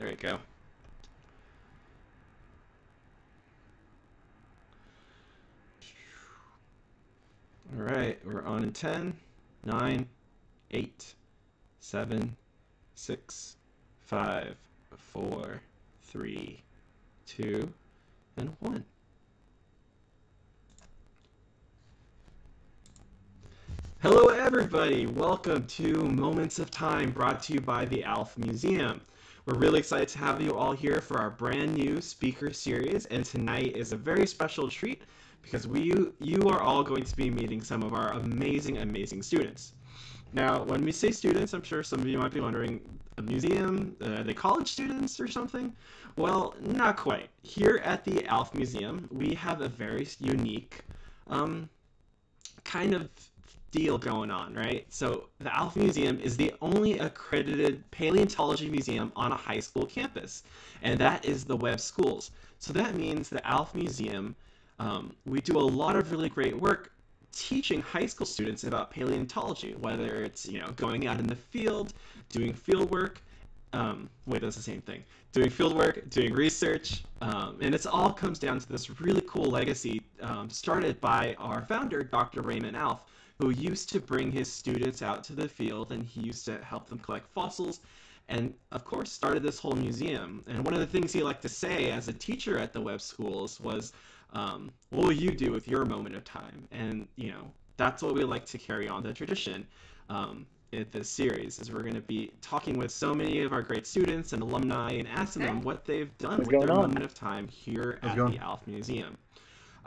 There we go. All right, we're on in 10, 9, 8, 7, 6, 5, 4, 3, 2, and 1. Hello, everybody. Welcome to Moments of Time brought to you by the ALF Museum. We're really excited to have you all here for our brand new speaker series, and tonight is a very special treat because we you are all going to be meeting some of our amazing, amazing students. Now, when we say students, I'm sure some of you might be wondering, a museum, uh, the college students or something? Well, not quite. Here at the ALF Museum, we have a very unique um, kind of deal going on, right? So the ALF Museum is the only accredited paleontology museum on a high school campus, and that is the Webb Schools. So that means the ALF Museum, um, we do a lot of really great work teaching high school students about paleontology, whether it's you know going out in the field, doing field work. Um, wait, that's the same thing. Doing field work, doing research, um, and it all comes down to this really cool legacy um, started by our founder, Dr. Raymond Alf, who used to bring his students out to the field and he used to help them collect fossils and of course started this whole museum and one of the things he liked to say as a teacher at the Webb schools was um, what will you do with your moment of time and you know that's what we like to carry on the tradition um, in this series is we're going to be talking with so many of our great students and alumni and asking them what they've done What's with their on? moment of time here How's at going? the Alf Museum.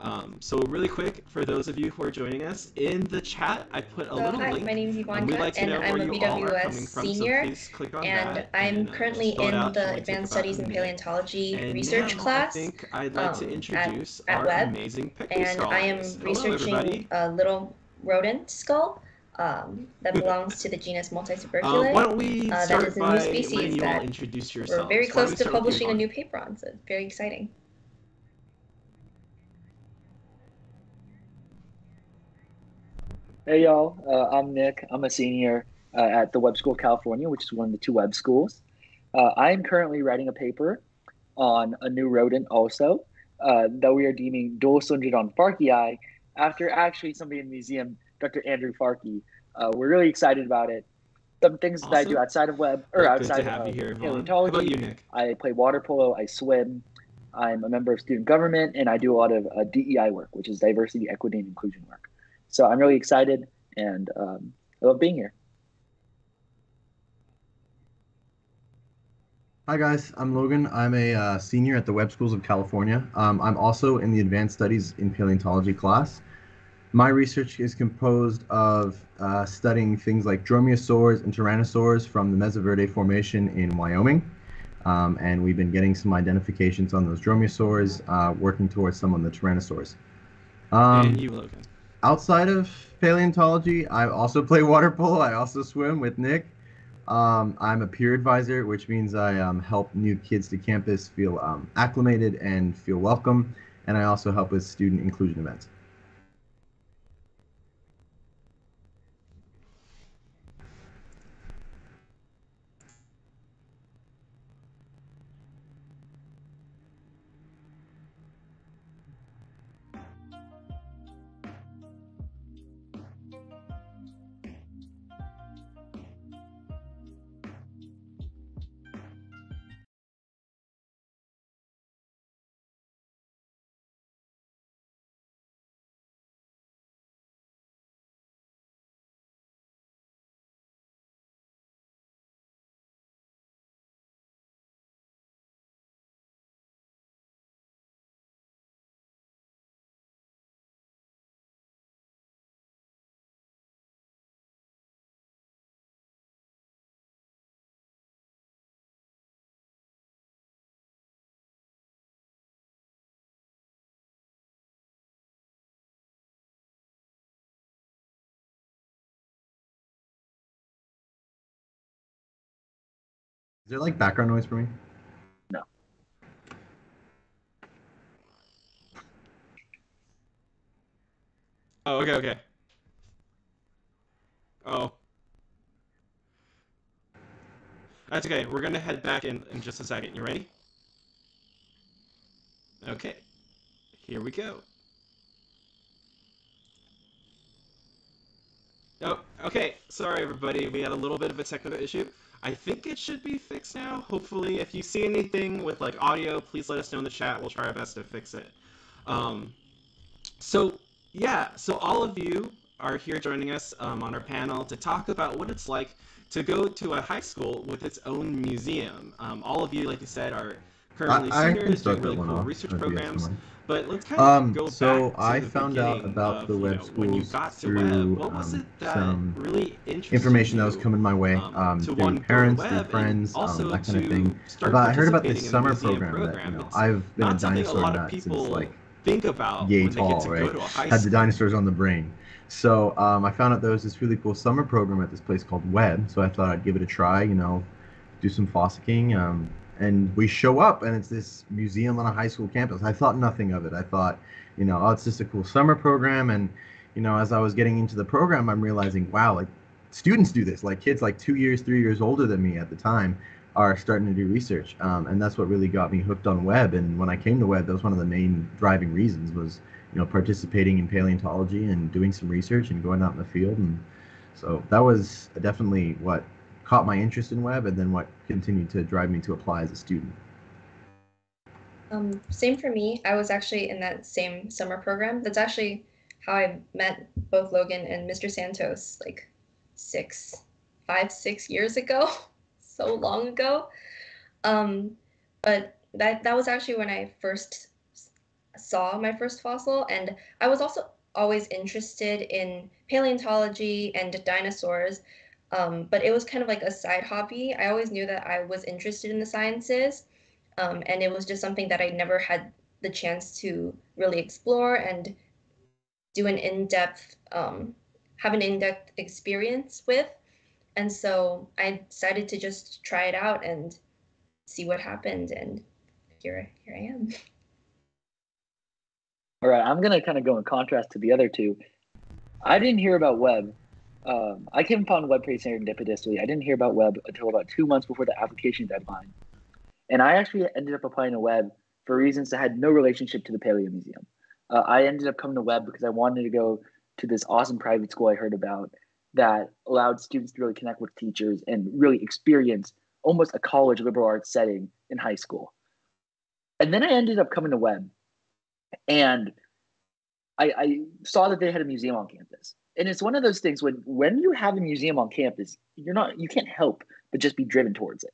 Um, so really quick, for those of you who are joining us, in the chat I put a So, little hi, link. my name is Yvonne we'd like to and know I'm where a you all are BWS coming from, senior, so please click on and that, I'm and, uh, currently in the till we take Advanced Studies in. Paleontology And research class, I think I'd like to um, at- introduce at our Webb, amazing picture and I am. Hello, researching everybody. a little rodent skull um, that belongs to the genus Multituberculate. why don't we Uh, start is a new species letting you all that introduce yourselves? We're very close to start with you, publishing a new paper on, so it's very exciting. Hey y'all, uh, I'm Nick. I'm a senior uh, at the Webb School of California, which is one of the two Webb schools. Uh, I am currently writing a paper on a new rodent also uh, that we are deeming Dulcindrodon farkii after actually somebody in the museum, Dr. Andrew Farke. Uh, we're really excited about it. Some things that I do outside of Webb or Well, outside of here, paleontology. about you, Nick? I play water polo, I swim, I'm a member of student government, and I do a lot of uh, DEI work, which is diversity, equity, and inclusion work. So I'm really excited and um, I love being here. Hi guys, I'm Logan. I'm a uh, senior at the Webb Schools of California. Um, I'm also in the Advanced Studies in Paleontology class. My research is composed of uh, studying things like dromaeosaurs and tyrannosaurs from the Mesa Verde Formation in Wyoming. Um, and we've been getting some identifications on those dromaeosaurs, uh, working towards some on the tyrannosaurs. Um, and you, Logan. Outside of paleontology, I also play water polo. I also swim with Nick. Um, I'm a peer advisor, which means I um, help new kids to campus feel um, acclimated and feel welcome. And I also help with student inclusion events. There like background noise for me? No. Oh, okay, okay. Oh. That's okay. We're gonna head back in in just a second. You ready? Okay. Here we go. Oh, okay. Sorry, everybody. We had a little bit of a technical issue. I think it should be fixed now. Hopefully, if you see anything with like audio, please let us know in the chat. We'll try our best to fix it. Um, so yeah, so all of you are here joining us um, on our panel to talk about what it's like to go to a high school with its own museum. Um, all of you, like you said, are currently I, I seniors doing really cool off. research if you guys programs. But let's kind of Um, go so back I found out about of, the you Webb know, you schools got to through, Webb. What was um, it that some really information that was coming my way um, um, to through one, go to parents, through and friends, um, that kind of thing. About, I heard about this the summer museum program that you know I've been a a dinosaur lot of nut since people like think about yay tall, to right? go to a had the dinosaurs on the brain. So um, I found out there was this really cool summer program at this place called Webb. So I thought I'd give it a try. You know, do some fossicking. Um, and we show up, and it's this museum on a high school campus. I thought nothing of it. I thought, you know, oh, it's just a cool summer program. And you know, as I was getting into the program, I'm realizing, wow, like students do this. Like kids, like two years, three years older than me at the time, are starting to do research. Um, and that's what really got me hooked on Webb. And when I came to Webb, that was one of the main driving reasons was you know, participating in paleontology and doing some research and going out in the field. And so that was definitely what caught my interest in Webb and then what continued to drive me to apply as a student. Um, same for me. I was actually in that same summer program. That's actually how I met both Logan and Mr. Santos like six, five, six years ago. so long ago. Um, but that that was actually when I first saw my first fossil, and I was also always interested in paleontology and dinosaurs. Um, but it was kind of like a side hobby. I always knew that I was interested in the sciences, um, and it was just something that I never had the chance to really explore and do an in-depth, um, have an in-depth experience with. And so I decided to just try it out and see what happened, and here, here I am. All right, I'm gonna kind of go in contrast to the other two. I didn't hear about Webb. Um, I came upon Webb pretty serendipitously. I didn't hear about Webb until about two months before the application deadline, and I actually ended up applying to Webb for reasons that had no relationship to the Paleo Museum. Uh, I ended up coming to Webb because I wanted to go to this awesome private school I heard about that allowed students to really connect with teachers and really experience almost a college liberal arts setting in high school. And then I ended up coming to Webb and I, I saw that they had a museum on campus. And it's one of those things when when you have a museum on campus, you're not you can't help but just be driven towards it.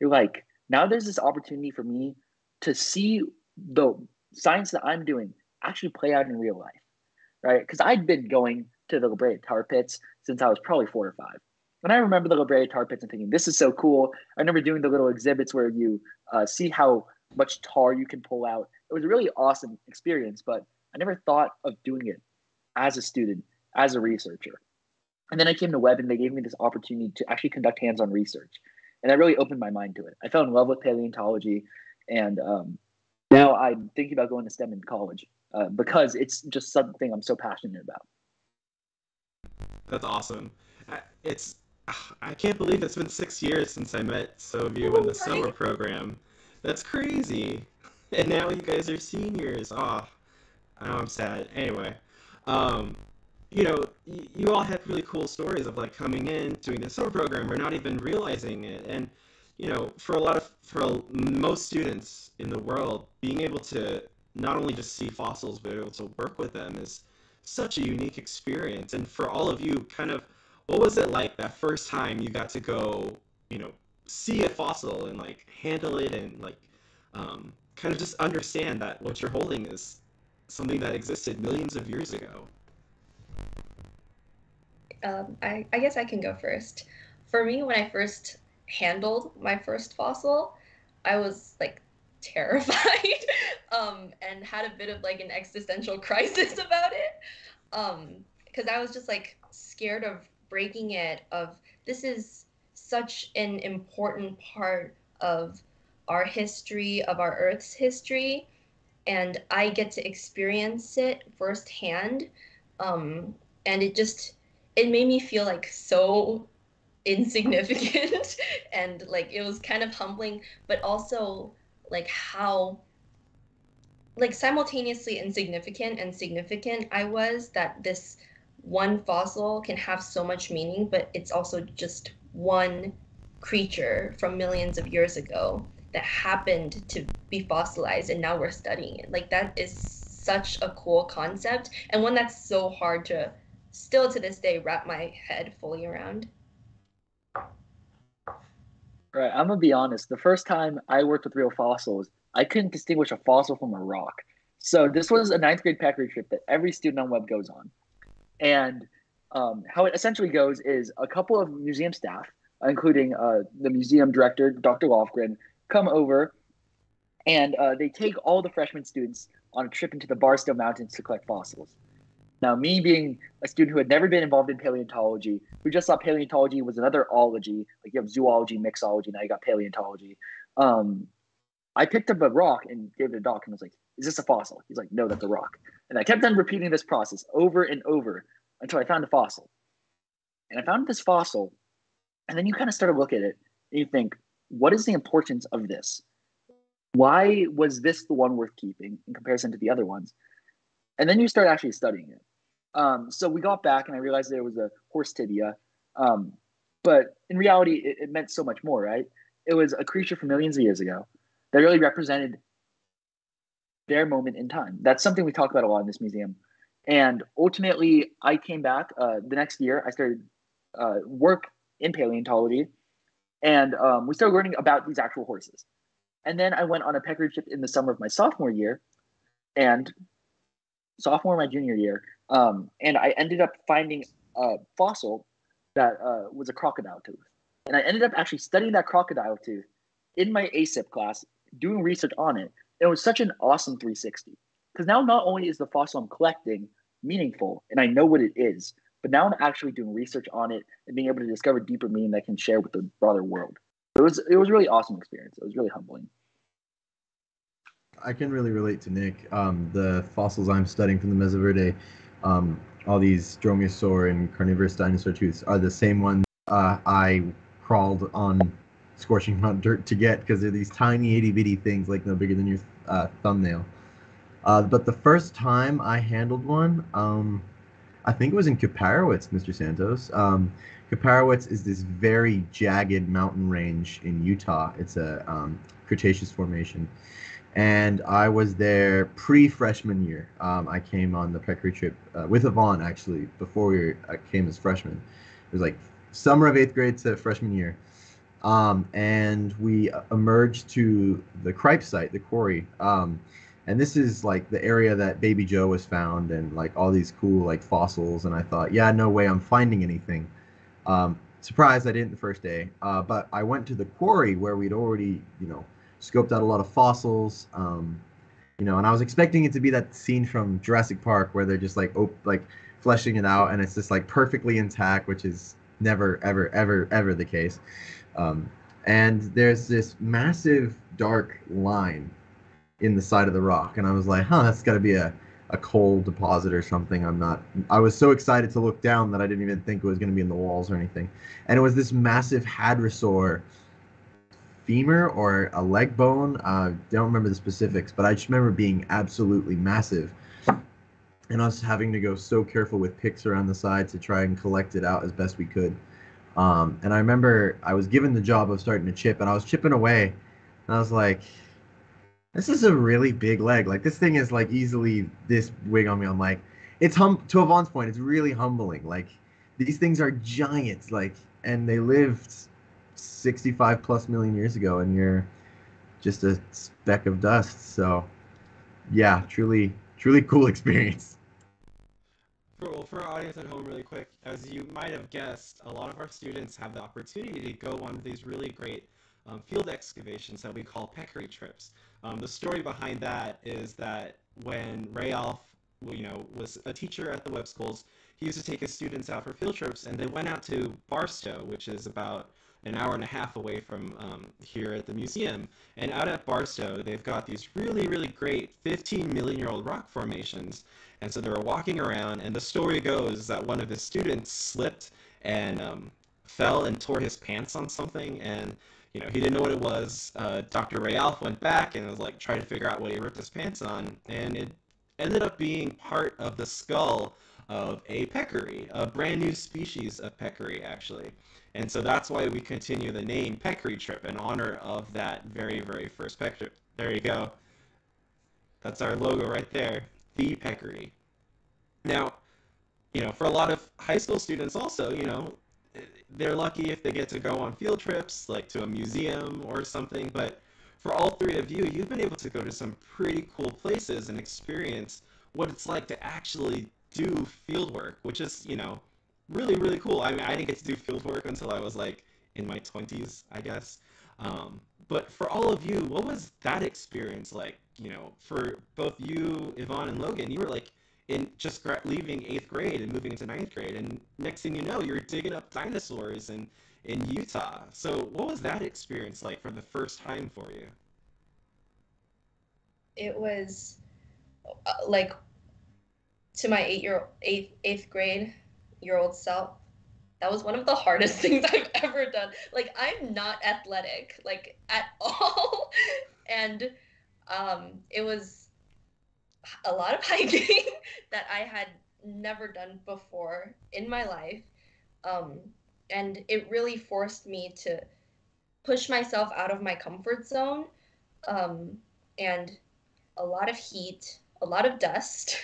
You're like, now there's this opportunity for me to see the science that I'm doing actually play out in real life. Right? Because I'd been going to the La Brea tar pits since I was probably four or five. And I remember the La Brea tar pits and thinking, this is so cool. I remember doing the little exhibits where you uh, see how much tar you can pull out. It was a really awesome experience, but I never thought of doing it as a student, as a researcher. And then I came to Webb and they gave me this opportunity to actually conduct hands on research. And that really opened my mind to it. I fell in love with paleontology. And um, now I'm thinking about going to STEM in college uh, because it's just something I'm so passionate about. That's awesome. I- It's I can't believe it's been six years since I met some of you in the Right? summer program. That's crazy. And now you guys are seniors. Oh, I know I'm sad. Anyway, um, you know, you all had really cool stories of like coming in, doing the summer program, or not even realizing it. And you know, for a lot of for most students in the world, being able to not only just see fossils but able to work with them is such a unique experience. And for all of you, kind of, what was it like that first time you got to go, you know, see a fossil and like handle it and like um, kind of just understand that what you're holding is something that existed millions of years ago. Um, I, I guess I can go first. For me, when I first handled my first fossil, I was like terrified um, and had a bit of like an existential crisis about it. Um, because I was just like scared of breaking it, of this is such an important part of our history, of our Earth's history, and I get to experience it firsthand. Um, and it just it made me feel like so insignificant and like it was kind of humbling but also like how like simultaneously insignificant and significant I was that this one fossil can have so much meaning, but it's also just one creature from millions of years ago that happened to be fossilized and now we're studying it. Like that is such a cool concept and one that's so hard to still to this day wrap my head fully around. Right, I'm gonna be honest. The first time I worked with real fossils, I couldn't distinguish a fossil from a rock. So this was a ninth grade peccary trip that every student on Webb goes on, and um, how it essentially goes is a couple of museum staff, including uh, the museum director, Dr. Lofgren, come over, and uh, they take all the freshman students on a trip into the Barstow Mountains to collect fossils. Now, me being a student who had never been involved in paleontology, who just thought paleontology was another ology, like you have zoology, mixology, now you got paleontology. Um, I picked up a rock and gave it a doc and was like, "Is this a fossil?" He's like, "No, that's a rock." And I kept on repeating this process over and over until I found a fossil. And I found this fossil, and then you kind of start to look at it and you think, "What is the importance of this? Why was this the one worth keeping in comparison to the other ones?" And then you start actually studying it. Um, so we got back, and I realized there was a horse tibia. Um, but in reality, it, it meant so much more, right? It was a creature from millions of years ago that really represented their moment in time. That's something we talk about a lot in this museum. And ultimately, I came back uh, the next year. I started uh, work in paleontology, and um, we started learning about these actual horses. And then I went on a peccary trip in the summer of my sophomore year, and sophomore my junior year, um, and I ended up finding a fossil that uh, was a crocodile tooth. And I ended up actually studying that crocodile tooth in my ASIP class, doing research on it. It was such an awesome 360 because now not only is the fossil I'm collecting meaningful and I know what it is, but now I'm actually doing research on it and being able to discover deeper meaning that I can share with the broader world. It was it was really awesome experience. It was really humbling. I can really relate to Nick. Um, the fossils I'm studying from the Mesaverde, um, all these dromaeosaur and carnivorous dinosaur tooths are the same ones uh, I crawled on scorching hot dirt to get because they're these tiny itty bitty things like no bigger than your uh, thumbnail. Uh, but the first time I handled one, um, I think it was in Kaiparowits, Mr. Santos. Um, Kaiparowits is this very jagged mountain range in Utah. It's a um, Cretaceous formation and I was there pre-freshman year. Um, I came on the peccary trip uh, with Yvonne actually before we were, I came as freshmen. It was like summer of eighth grade to freshman year, um, and we emerged to the Kripe site, the quarry. Um, and this is like the area that Baby Joe was found, and like all these cool like fossils. And I thought, yeah, no way, I'm finding anything. Um, surprised I didn't the first day, uh, but I went to the quarry where we'd already, you know scoped out a lot of fossils. Um, you know, and I was expecting it to be that scene from Jurassic Park where they're just like op- like fleshing it out, and it's just like perfectly intact, which is never, ever, ever, ever the case. Um, and there's this massive dark line in the side of the rock, and I was like, huh, that's got to be a a coal deposit or something. I'm not. I was so excited to look down that I didn't even think it was going to be in the walls or anything. And it was this massive hadrosaur femur or a leg bone. I uh, don't remember the specifics, but I just remember being absolutely massive. And us having to go so careful with picks around the side to try and collect it out as best we could. Um, and I remember I was given the job of starting to chip, and I was chipping away, and I was like, "This is a really big leg. Like this thing is like easily this big on me." I'm like, "It's hum." To Yvonne's point, it's really humbling. Like these things are giants. Like, and they lived 65 plus million years ago and you're just a speck of dust. So yeah truly truly cool experience. For, for our audience at home really quick as you might have guessed a lot of our students have the opportunity to go on these really great um, field excavations that we call peccary trips. Um, the story behind that is that when ray alf you know was a teacher at the Webb schools he used to take his students out for field trips and they went out to barstow which is about an hour and a half away from um, here at the museum. And out at Barstow, they've got these really, really great 15 million year old rock formations. And so they were walking around, and the story goes that one of his students slipped and um, fell and tore his pants on something, and you know he didn't know what it was. Uh, Dr. Ray Alf went back and was like trying to figure out what he ripped his pants on, and it ended up being part of the skull of a peccary, a brand new species of peccary, actually. And so that's why we continue the name Peccary Trip in honor of that very, very first peccary. There you go. That's our logo right there, the peccary. Now, you know, for a lot of high school students also, you know, they're lucky if they get to go on field trips, like to a museum or something, but for all three of you, you've been able to go to some pretty cool places and experience what it's like to actually do field work, which is, you know, really, really cool. I mean, I didn't get to do field work until I was like in my 20s, I guess. Um, but for all of you, what was that experience like? You know, for both you, Yvonne, and Logan, you were like in just gra- leaving eighth grade and moving into ninth grade, and next thing you know, you're digging up dinosaurs in in Utah. So, what was that experience like for the first time for you? It was uh, like to my eight year eighth eighth grade year old self. That was one of the hardest things I've ever done. Like I'm not athletic, like at all, and um, it was a lot of hiking that I had never done before in my life. Um, and it really forced me to push myself out of my comfort zone. Um, and a lot of heat, a lot of dust,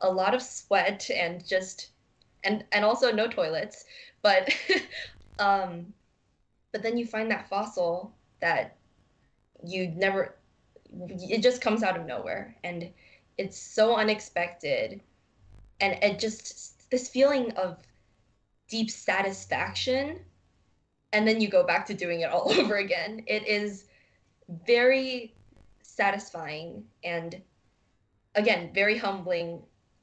a lot of sweat, and just and and also no toilets. But um, but then you find that fossil that you never it just comes out of nowhere and it's so unexpected and it just this feeling of deep satisfaction and then you go back to doing it all over again it is very satisfying and again very humbling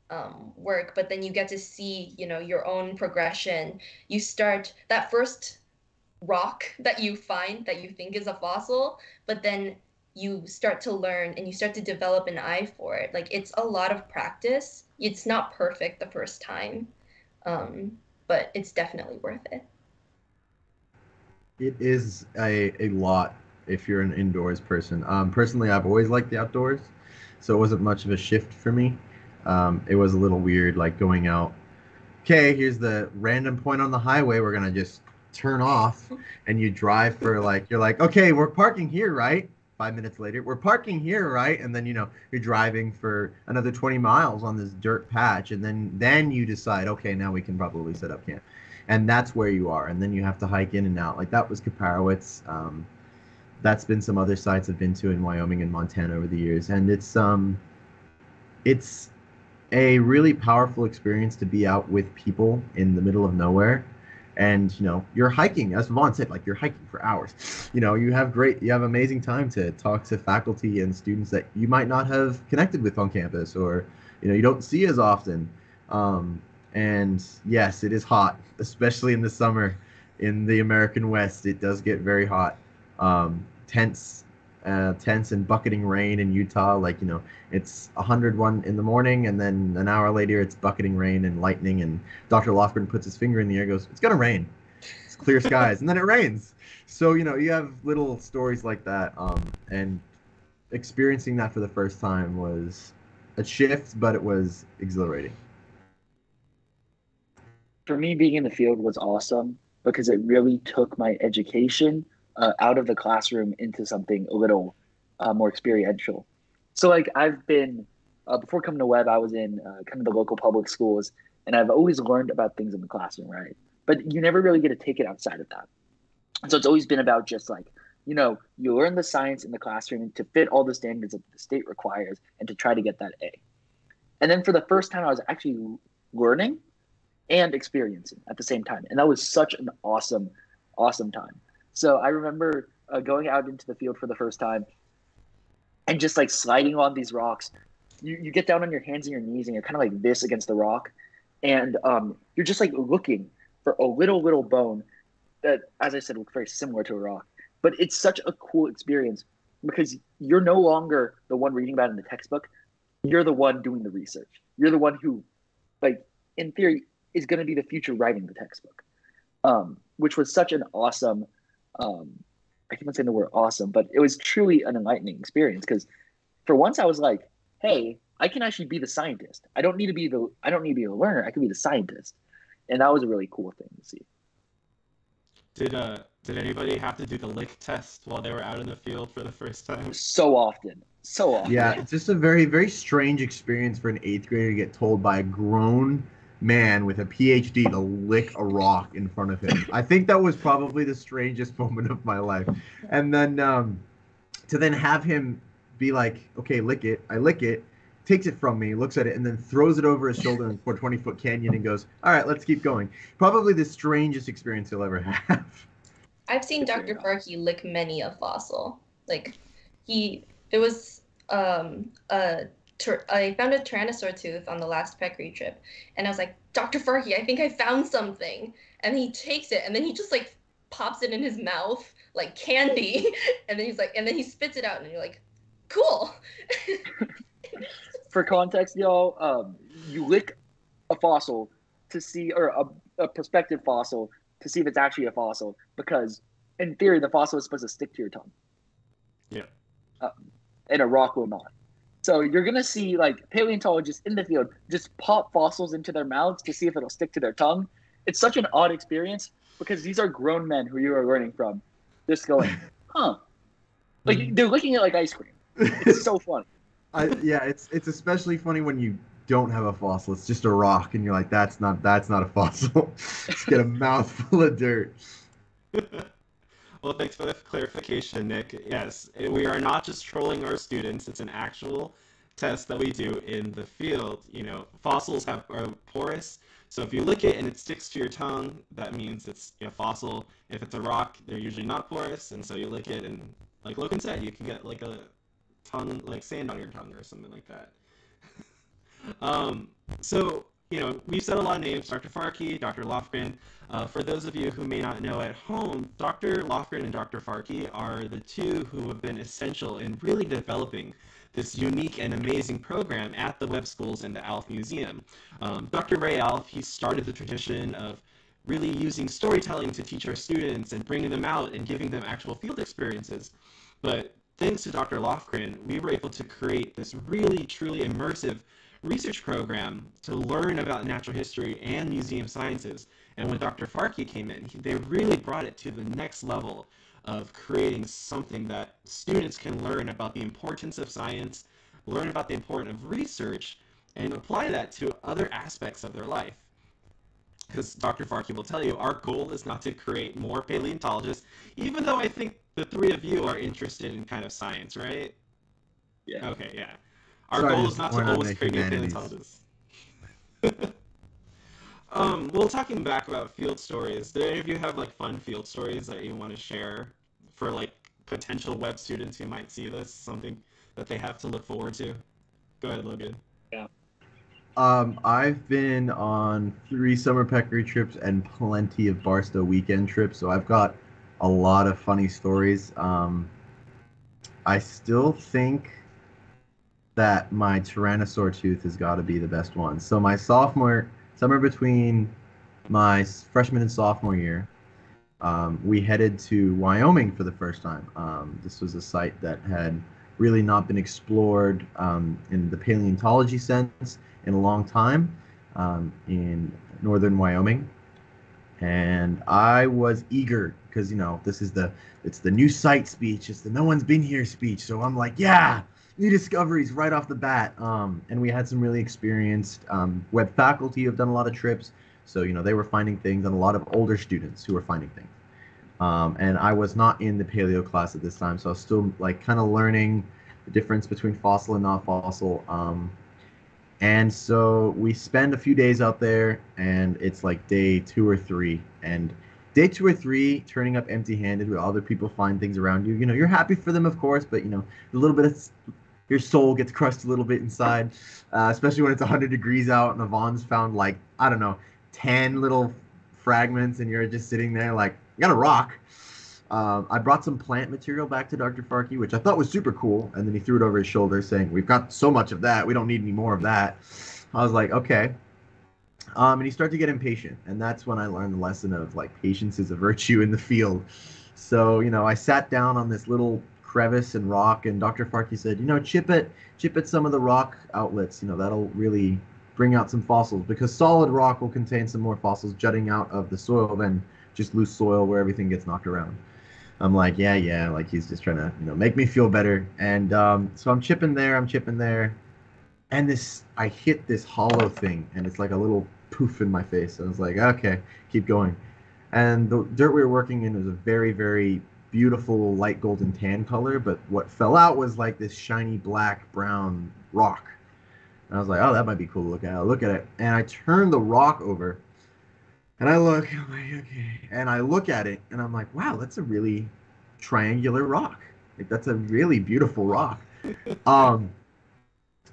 um, work but then you get to see you know your own progression. You start that first rock that you find that you think is a fossil but then you start to learn and you start to develop an eye for it. Like it's a lot of practice. It's not perfect the first time um, but it's definitely worth it. It is a, a lot if you're an indoors person. Um, personally i've always liked the outdoors so it wasn't much of a shift for me um, it was a little weird like going out. Okay here's the random point on the highway we're gonna just turn off and you drive for like you're like okay we're parking here right? Five minutes later we're parking here right? And then you know you're driving for another 20 miles on this dirt patch and then then you decide okay now we can probably set up camp. And that's where you are and then you have to hike in and out. Like that was Kaiparowits. Um, that's been some other sites I've been to in Wyoming and Montana over the years. And it's um it's a really powerful experience to be out with people in the middle of nowhere. And you know you're hiking as Yvonne said like you're hiking for hours. You know you have great you have amazing time to talk to faculty and students that you might not have connected with on campus or you know you don't see as often. Um, and yes it is hot especially in the summer in the american west. It does get very hot. Um, tense uh, tense and bucketing rain in utah like you know it's 101 in the morning and then an hour later it's bucketing rain and lightning and dr lofgren puts his finger in the air goes it's gonna rain. It's clear skies and then it rains. So you know you have little stories like that um, and experiencing that for the first time was a shift but it was exhilarating. For me, being in the field was awesome because it really took my education uh, out of the classroom into something a little uh, more experiential. So, like, I've been, uh, before coming to Webb, I was in uh, kind of the local public schools, and I've always learned about things in the classroom, right? But you never really get to take it outside of that. So it's always been about just like, you know, you learn the science in the classroom to fit all the standards that the state requires and to try to get that A. And then for the first time, I was actually learning and experiencing at the same time. And that was such an awesome, awesome time. So I remember uh, going out into the field for the first time and just like sliding on these rocks. You, you get down on your hands and your knees and you're kind of like this against the rock. And um, you're just like looking for a little, little bone that, as I said, looks very similar to a rock. But it's such a cool experience because you're no longer the one reading about it in the textbook. You're the one doing the research. You're the one who, like, in theory, is going to be the future writing the textbook. Um, which was such an awesome. Um, I keep on saying the word awesome, but it was truly an enlightening experience because for once I was like, hey, I can actually be the scientist. I don't need to be the I don't need to be the learner. I can be the scientist, and that was a really cool thing to see. Did uh did anybody have to do the lick test while they were out in the field for the first time? So often, so often. Yeah, it's just a very, very strange experience for an eighth grader to get told by a grown man with a PhD to lick a rock in front of him. I think that was probably the strangest moment of my life. And then um, to then have him be like, okay, lick it. I lick it, takes it from me, looks at it, and then throws it over his shoulder for a 20 foot canyon and goes, all right, let's keep going. Probably the strangest experience he'll ever have. I've seen Dr. Farke lick many a fossil. Like he, it was um a tyr- I found a tyrannosaur tooth on the last peccary trip, and I was like, Dr. Farke, I think I found something. And he takes it, and then he just like pops it in his mouth like candy, and then he's like, and then he spits it out, and you're like, cool. For context, y'all, um, you lick a fossil to see, or a, a prospective fossil to see if it's actually a fossil, because in theory, the fossil is supposed to stick to your tongue. Yeah. Uh, and a rock will not. So you're gonna see like paleontologists in the field just pop fossils into their mouths to see if it'll stick to their tongue. It's such an odd experience because these are grown men who you are learning from, just going, huh? Like mm. they're looking at like ice cream. It's so funny. I, yeah, it's it's especially funny when you don't have a fossil. It's just a rock, and you're like, that's not that's not a fossil. just get a mouthful of dirt. Well, thanks for the clarification, Nick. Yes, we are not just trolling our students. It's an actual test that we do in the field. You know, fossils have are porous, so if you lick it and it sticks to your tongue, that means it's a fossil. If it's a rock, they're usually not porous, and so you lick it, and like Logan said, you can get like a tongue, like sand on your tongue or something like that. um, so you know, we've said a lot of names, Dr. Farke, Dr. Lofgren. Uh, for those of you who may not know at home, Dr. Lofgren and Dr. Farke are the two who have been essential in really developing this unique and amazing program at the Webb schools and the ALF Museum. Um, Dr. Ray Alf, he started the tradition of really using storytelling to teach our students and bringing them out and giving them actual field experiences. But thanks to Dr. Lofgren, we were able to create this really, truly immersive research program to learn about natural history and museum sciences. And when Dr. Farke came in, they really brought it to the next level of creating something that students can learn about the importance of science, learn about the importance of research, and apply that to other aspects of their life. Because Dr. Farke will tell you, our goal is not to create more paleontologists, even though I think the three of you are interested in kind of science, right? Yeah. Okay, yeah. Our Sorry, goal is not to always making create new enemies. um, well, talking back about field stories, do any of you have like fun field stories that you want to share for like potential Webb students who might see this? Something that they have to look forward to. Go ahead, Logan. Yeah. Um, I've been on three summer peccary trips and plenty of Barstow weekend trips, so I've got a lot of funny stories. Um, I still think that my Tyrannosaur tooth has got to be the best one. So my sophomore somewhere between my freshman and sophomore year, um, we headed to Wyoming for the first time. Um, this was a site that had really not been explored um, in the paleontology sense in a long time um, in northern Wyoming. And I was eager because you know this is the it's the new site speech, it's the no one's been here speech. So I'm like, yeah, new discoveries right off the bat. Um, and we had some really experienced um, Webb faculty who have done a lot of trips. So you know they were finding things, and a lot of older students who were finding things. Um, and I was not in the paleo class at this time, so I was still like kind of learning the difference between fossil and not fossil. Um, and so we spend a few days out there, and it's like day two or three. And day two or three, turning up empty-handed with other people find things around you. You know, you're happy for them, of course, but you know, a little bit of your soul gets crushed a little bit inside, uh, especially when it's 100 degrees out and the Yvonne's found like I don't know, 10 little fragments, and you're just sitting there like, you got a rock. Um, I brought some plant material back to Dr. Farke, which I thought was super cool, and then he threw it over his shoulder, saying, "We've got so much of that, we don't need any more of that." I was like, "Okay." Um, and he started to get impatient, and that's when I learned the lesson of like patience is a virtue in the field. So you know, I sat down on this little crevice and rock, and Dr. Farke said, you know, chip it, chip at some of the rock outlets. You know, that'll really bring out some fossils because solid rock will contain some more fossils jutting out of the soil than just loose soil where everything gets knocked around. I'm like, yeah, yeah, like he's just trying to, you know, make me feel better. And um, so I'm chipping there, I'm chipping there, and this, I hit this hollow thing, and it's like a little poof in my face. And I was like, okay, keep going. And the dirt we were working in was a very, very beautiful light golden tan color, but what fell out was like this shiny black brown rock. And I was like, oh, that might be cool to look at. I look at it, and I turn the rock over, and I look, I'm like, okay. And I look at it, and I'm like, wow, that's a really triangular rock. Like that's a really beautiful rock. Um,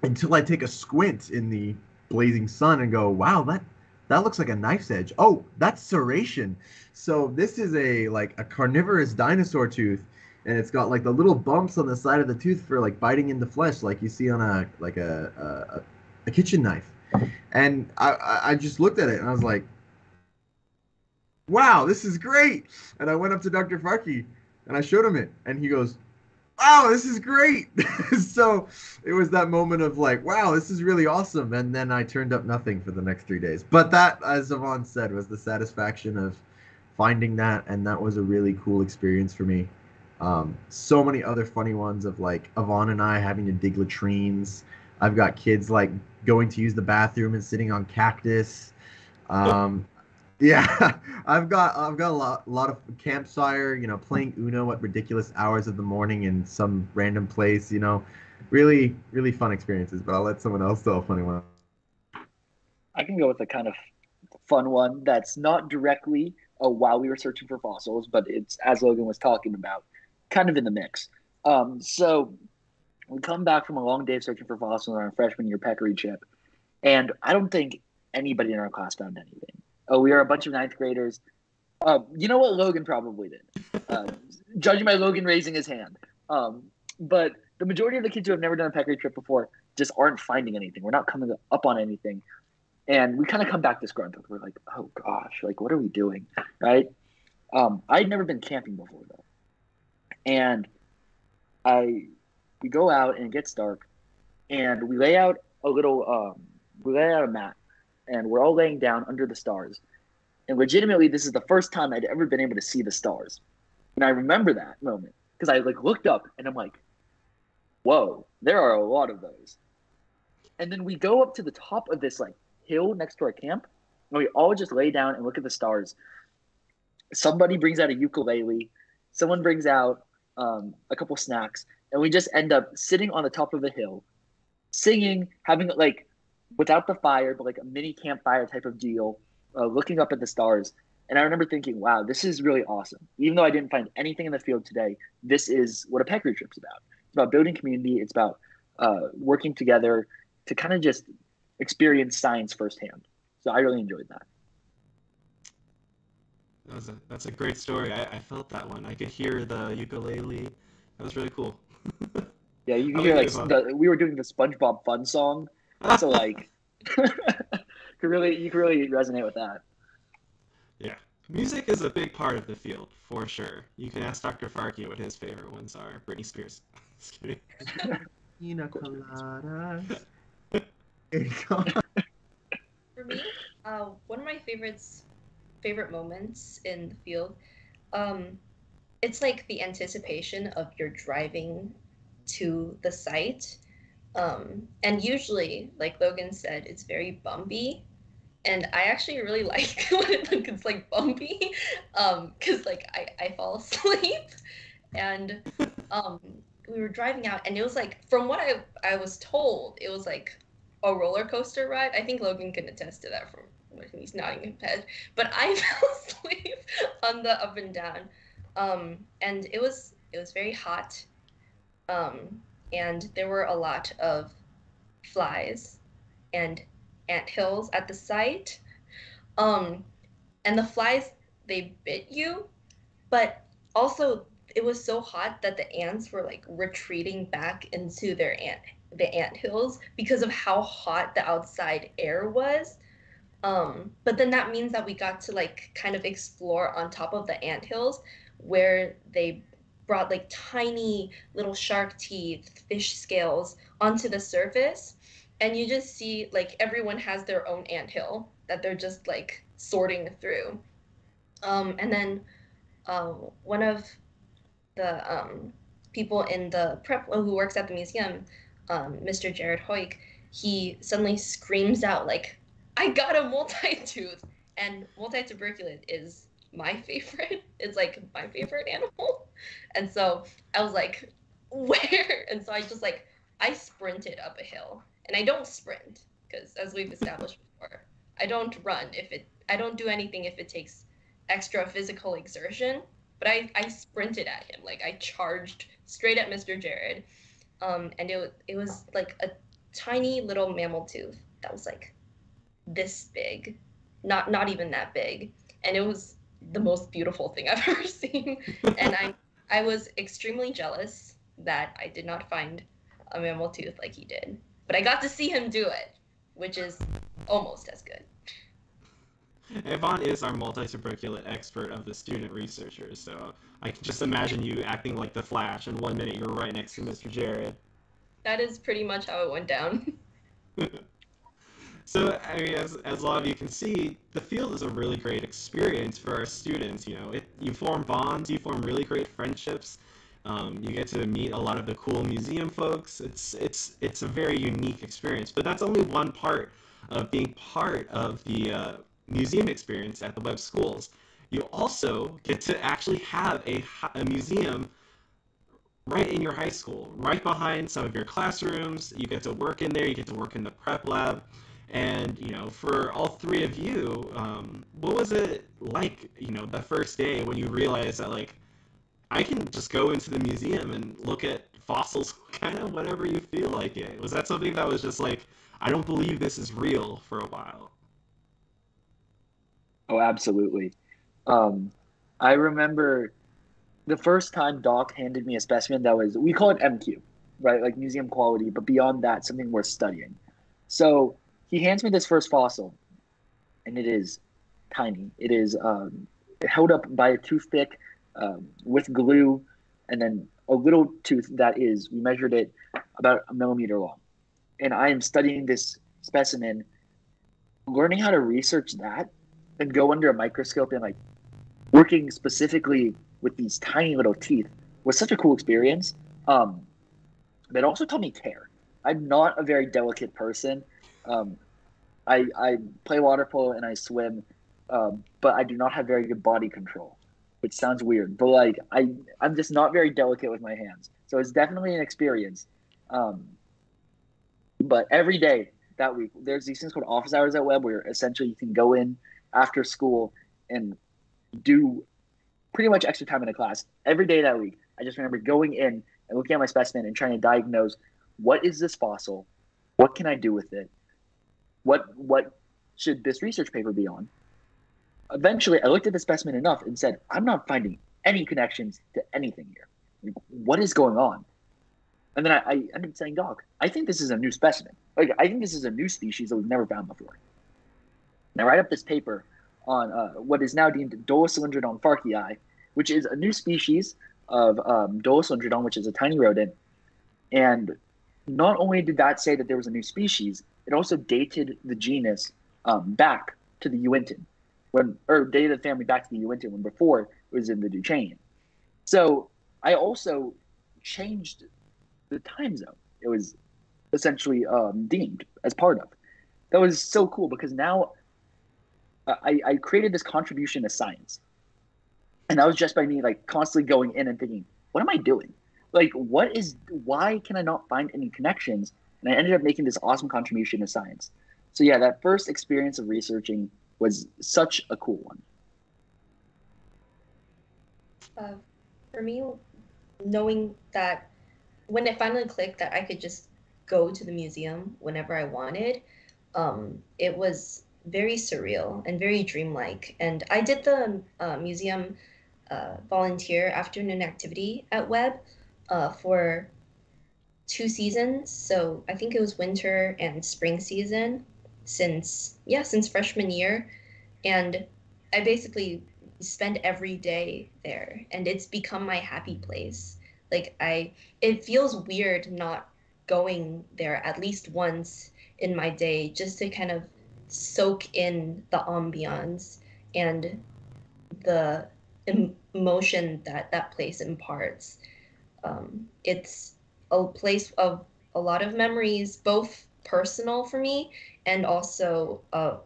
until I take a squint in the blazing sun and go, wow, that that looks like a knife's edge. Oh, that's serration. So this is a like a carnivorous dinosaur tooth, and it's got like the little bumps on the side of the tooth for like biting into flesh, like you see on a like a a, a kitchen knife. And I I just looked at it and I was like, wow, this is great. And I went up to Dr. Farke and I showed him it, and he goes, wow, this is great. so it was that moment of like, wow, this is really awesome. And then I turned up nothing for the next three days. But that, as Yvonne said, was the satisfaction of finding that. And that was a really cool experience for me. Um, so many other funny ones of like Yvonne and I having to dig latrines. I've got kids like going to use the bathroom and sitting on cactus. Um, yeah, I've got I've got a lot, lot of campfire, you know, playing Uno at ridiculous hours of the morning in some random place, you know, really really fun experiences. But I'll let someone else tell a funny one. I can go with a kind of fun one that's not directly a while we were searching for fossils, but it's as Logan was talking about, kind of in the mix. Um, so we come back from a long day of searching for fossils on our freshman year peccary trip, and I don't think anybody in our class found anything. Oh, we are a bunch of ninth graders. Uh, you know what Logan probably did, uh, judging by Logan raising his hand. Um, but the majority of the kids who have never done a peccary trip before just aren't finding anything. We're not coming up on anything, and we kind of come back disgruntled. We're like, oh gosh, like what are we doing, right? Um, I'd never been camping before though, and I we go out and it gets dark, and we lay out a little um, we lay out a mat and we're all laying down under the stars. And legitimately, this is the first time I'd ever been able to see the stars. And I remember that moment because I like looked up and I'm like, whoa, there are a lot of those. And then we go up to the top of this like hill next to our camp, and we all just lay down and look at the stars. Somebody brings out a ukulele, someone brings out um, a couple snacks, and we just end up sitting on the top of a hill, singing, having like without the fire, but like a mini campfire type of deal, uh, looking up at the stars. And I remember thinking, wow, this is really awesome. Even though I didn't find anything in the field today, this is what a peccary trip's about. It's about building community. It's about uh, working together to kind of just experience science firsthand. So I really enjoyed that. That was a, that's a great story. I, I felt that one. I could hear the ukulele. That was really cool. yeah, you can hear like the, we were doing the SpongeBob Fun song so like, could really you could really resonate with that. Yeah, music is a big part of the field for sure. You can ask Dr. Farke what his favorite ones are. Britney Spears. Just kidding. For me, uh, one of my favorites, favorite moments in the field, um, it's like the anticipation of your driving to the site um, and usually, like Logan said, it's very bumpy. And I actually really like when it's like bumpy, um, cause like I, I fall asleep, and um, we were driving out, and it was like from what I I was told, it was like a roller coaster ride. I think Logan can attest to that from when he's nodding his head. But I fell asleep on the up and down, um, and it was it was very hot. Um, and there were a lot of flies and ant hills at the site. Um, and the flies they bit you, but also it was so hot that the ants were like retreating back into their ant the ant hills because of how hot the outside air was. Um, but then that means that we got to like kind of explore on top of the ant hills where they brought like tiny little shark teeth, fish scales onto the surface. And you just see like everyone has their own ant hill that they're just like sorting through. Um, and then um, one of the um, people in the prep who works at the museum, um, Mr. Jared Heuck, he suddenly screams out like, "I got a multi-tooth!" And multi-tuberculate is my favorite. It's like my favorite animal, and so I was like, "Where?" And so I just like I sprinted up a hill, and I don't sprint because, as we've established before, I don't run if it. I don't do anything if it takes extra physical exertion. But I, I sprinted at him, like I charged straight at Mr. Jared, um, and it it was like a tiny little mammal tooth that was like this big, not not even that big, and it was the most beautiful thing I've ever seen. and I I was extremely jealous that I did not find a mammal tooth like he did, but I got to see him do it, which is almost as good. Yvonne is our multi-tuberculate expert of the student researchers, so I can just imagine you acting like the Flash, and one minute you're right next to Mr. Jared. That is pretty much how it went down. so, I mean, as, as a lot of you can see, the field is a really great experience for our students. You know, it, you form bonds, you form really great friendships. Um, you get to meet a lot of the cool museum folks. It's it's it's a very unique experience, but that's only one part of being part of the uh, museum experience at the Webb schools. You also get to actually have a, a museum right in your high school, right behind some of your classrooms. You get to work in there, you get to work in the prep lab. And, you know, for all three of you, um, what was it like, you know, the first day when you realized that, like, I can just go into the museum and look at fossils kind of whenever you feel like it? Was that something that was just like, I don't believe this is real for a while? Oh, absolutely. Um, I remember the first time Doc handed me a specimen that was we call it MQ, right? Like museum quality, but beyond that, something worth studying. So he hands me this first fossil, and it is tiny. It is um, held up by a toothpick um, with glue, and then a little tooth that is we measured it about a millimeter long, and I am studying this specimen, learning how to research that and go under a microscope and like working specifically with these tiny little teeth was such a cool experience. Um, but it also taught me care. I'm not a very delicate person. Um, I, I play water polo and I swim, um, but I do not have very good body control, which sounds weird. But like I, I'm just not very delicate with my hands. So it's definitely an experience. Um, but every day that week, there's these things called office hours at Webb, where essentially you can go in after school and do pretty much extra time in a class every day that week. I just remember going in and looking at my specimen and trying to diagnose what is this fossil? What can I do with it? What what should this research paper be on? Eventually, I looked at the specimen enough and said, I'm not finding any connections to anything here. Like, what is going on? And then I, I ended up saying, Doc, I think this is a new specimen. Like, I think this is a new species that we've never found before. And I write up this paper on uh, what is now deemed Dolocylindrodon farkii, which is a new species of um, Dolocylindrodon, which is a tiny rodent. And not only did that say that there was a new species, it also dated the genus um, back to the Uinta, when or dated the family back to the Uinta when before it was in the Duchenne. So I also changed the time zone. It was essentially um, deemed as part of. That was so cool because now I, I created this contribution to science. And that was just by me like constantly going in and thinking, what am I doing? Like, what is, why can I not find any connections? And I ended up making this awesome contribution to science. So, yeah, that first experience of researching was such a cool one. Uh, for me, knowing that when it finally clicked that I could just go to the museum whenever I wanted, um, it was very surreal and very dreamlike. And I did the uh, museum uh, volunteer afternoon activity at Webb uh, for two seasons. So I think it was winter and spring season. since yeah since freshman year and i basically spend every day there and it's become my happy place like i it feels weird not going there at least once in my day just to kind of soak in the ambiance and the emotion that that place imparts um, it's a place of a lot of memories both personal for me and also uh,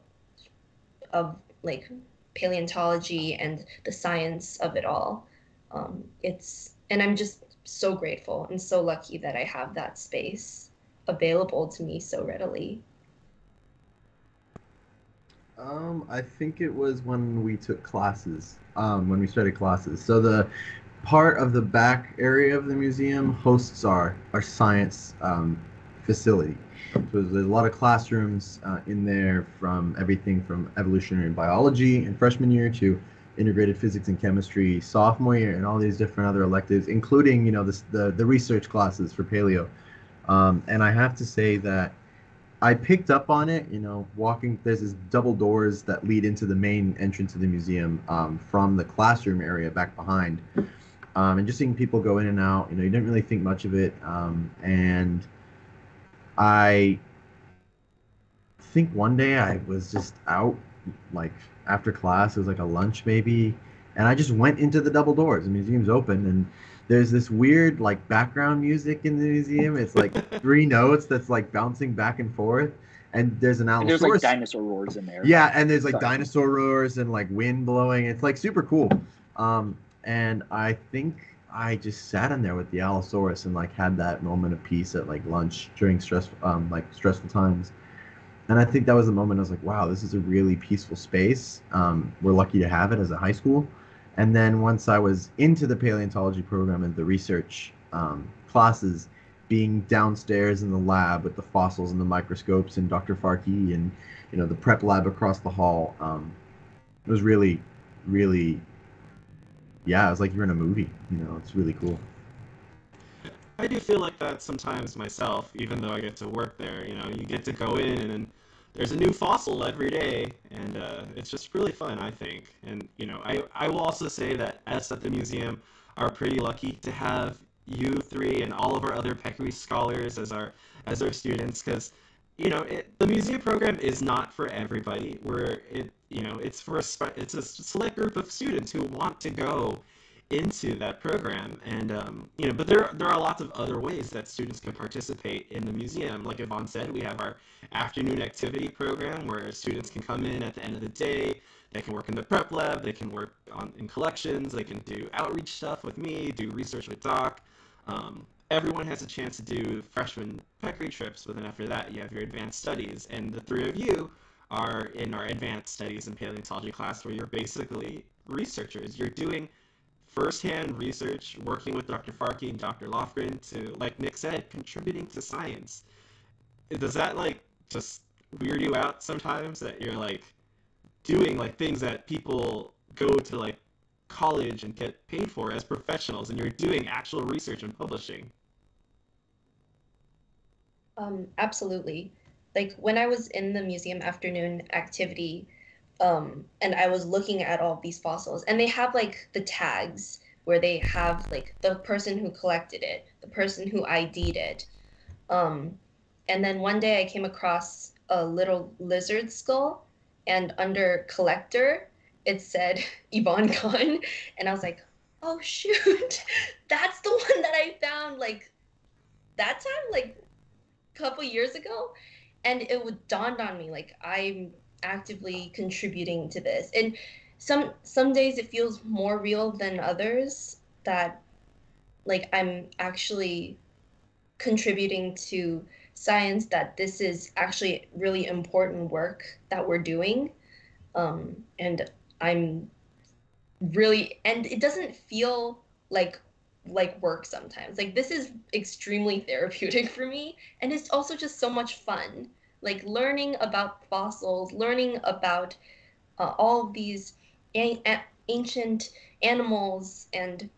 of like paleontology and the science of it all. Um, it's and I'm just so grateful and so lucky that I have that space available to me so readily. Um, I think it was when we took classes, um, when we started classes. So the part of the back area of the museum hosts our our science um, facility. So there's a lot of classrooms uh, in there from everything from evolutionary biology in freshman year to integrated physics and chemistry sophomore year and all these different other electives, including you know the the, the research classes for paleo. Um, and I have to say that I picked up on it. You know, walking there's these double doors that lead into the main entrance of the museum um, from the classroom area back behind. Um, and just seeing people go in and out, you know, you didn't really think much of it. Um, and I think one day I was just out, like after class, it was like a lunch maybe, and I just went into the double doors. The museum's open, and there's this weird like background music in the museum. It's like three notes that's like bouncing back and forth. And there's an Allosaurus. There's like dinosaur roars in there. Yeah, and there's like Sorry. dinosaur roars and like wind blowing. It's like super cool. Um, and I think I just sat in there with the Allosaurus and like had that moment of peace at like lunch during stress um like stressful times. And I think that was the moment I was like, wow, this is a really peaceful space. Um, we're lucky to have it as a high school. And then once I was into the paleontology program and the research um, classes, being downstairs in the lab with the fossils and the microscopes and Dr. Farke and you know the prep lab across the hall, um, it was really, really yeah, it's like you're in a movie. You know, it's really cool. I do feel like that sometimes myself, even though I get to work there. You know, you get to go in and there's a new fossil every day, and uh, it's just really fun, I think. And you know, I I will also say that us at the museum are pretty lucky to have you three and all of our other Peccary scholars as our as our students, because you know, it, the museum program is not for everybody. Where it, you know, it's for a it's a select group of students who want to go into that program, and um, you know, but there there are lots of other ways that students can participate in the museum. Like Yvonne said, we have our afternoon activity program where students can come in at the end of the day. They can work in the prep lab. They can work on in collections. They can do outreach stuff with me. Do research with Doc. Um, everyone has a chance to do freshman Peccary trips, but then after that you have your advanced studies, and the three of you are in our advanced studies in paleontology class where you're basically researchers. You're doing firsthand research, working with Dr. Farke and Dr. Lofgren to, like Nick said, contributing to science. Does that like just weird you out sometimes that you're like doing like things that people go to like college and get paid for as professionals and you're doing actual research and publishing? Um, absolutely. Like when I was in the museum afternoon activity, um, and I was looking at all these fossils, and they have like the tags where they have like the person who collected it, the person who ID'd it. Um, and then one day I came across a little lizard skull, and under collector, it said Yvonne Khan, and I was like, oh shoot, that's the one that I found like that time, like a couple years ago and it would dawned on me like i'm actively contributing to this and some some days it feels more real than others that like i'm actually contributing to science that this is actually really important work that we're doing um, and i'm really and it doesn't feel like like work sometimes. Like this is extremely therapeutic for me and it's also just so much fun. Like learning about fossils, learning about uh, all these ancient animals and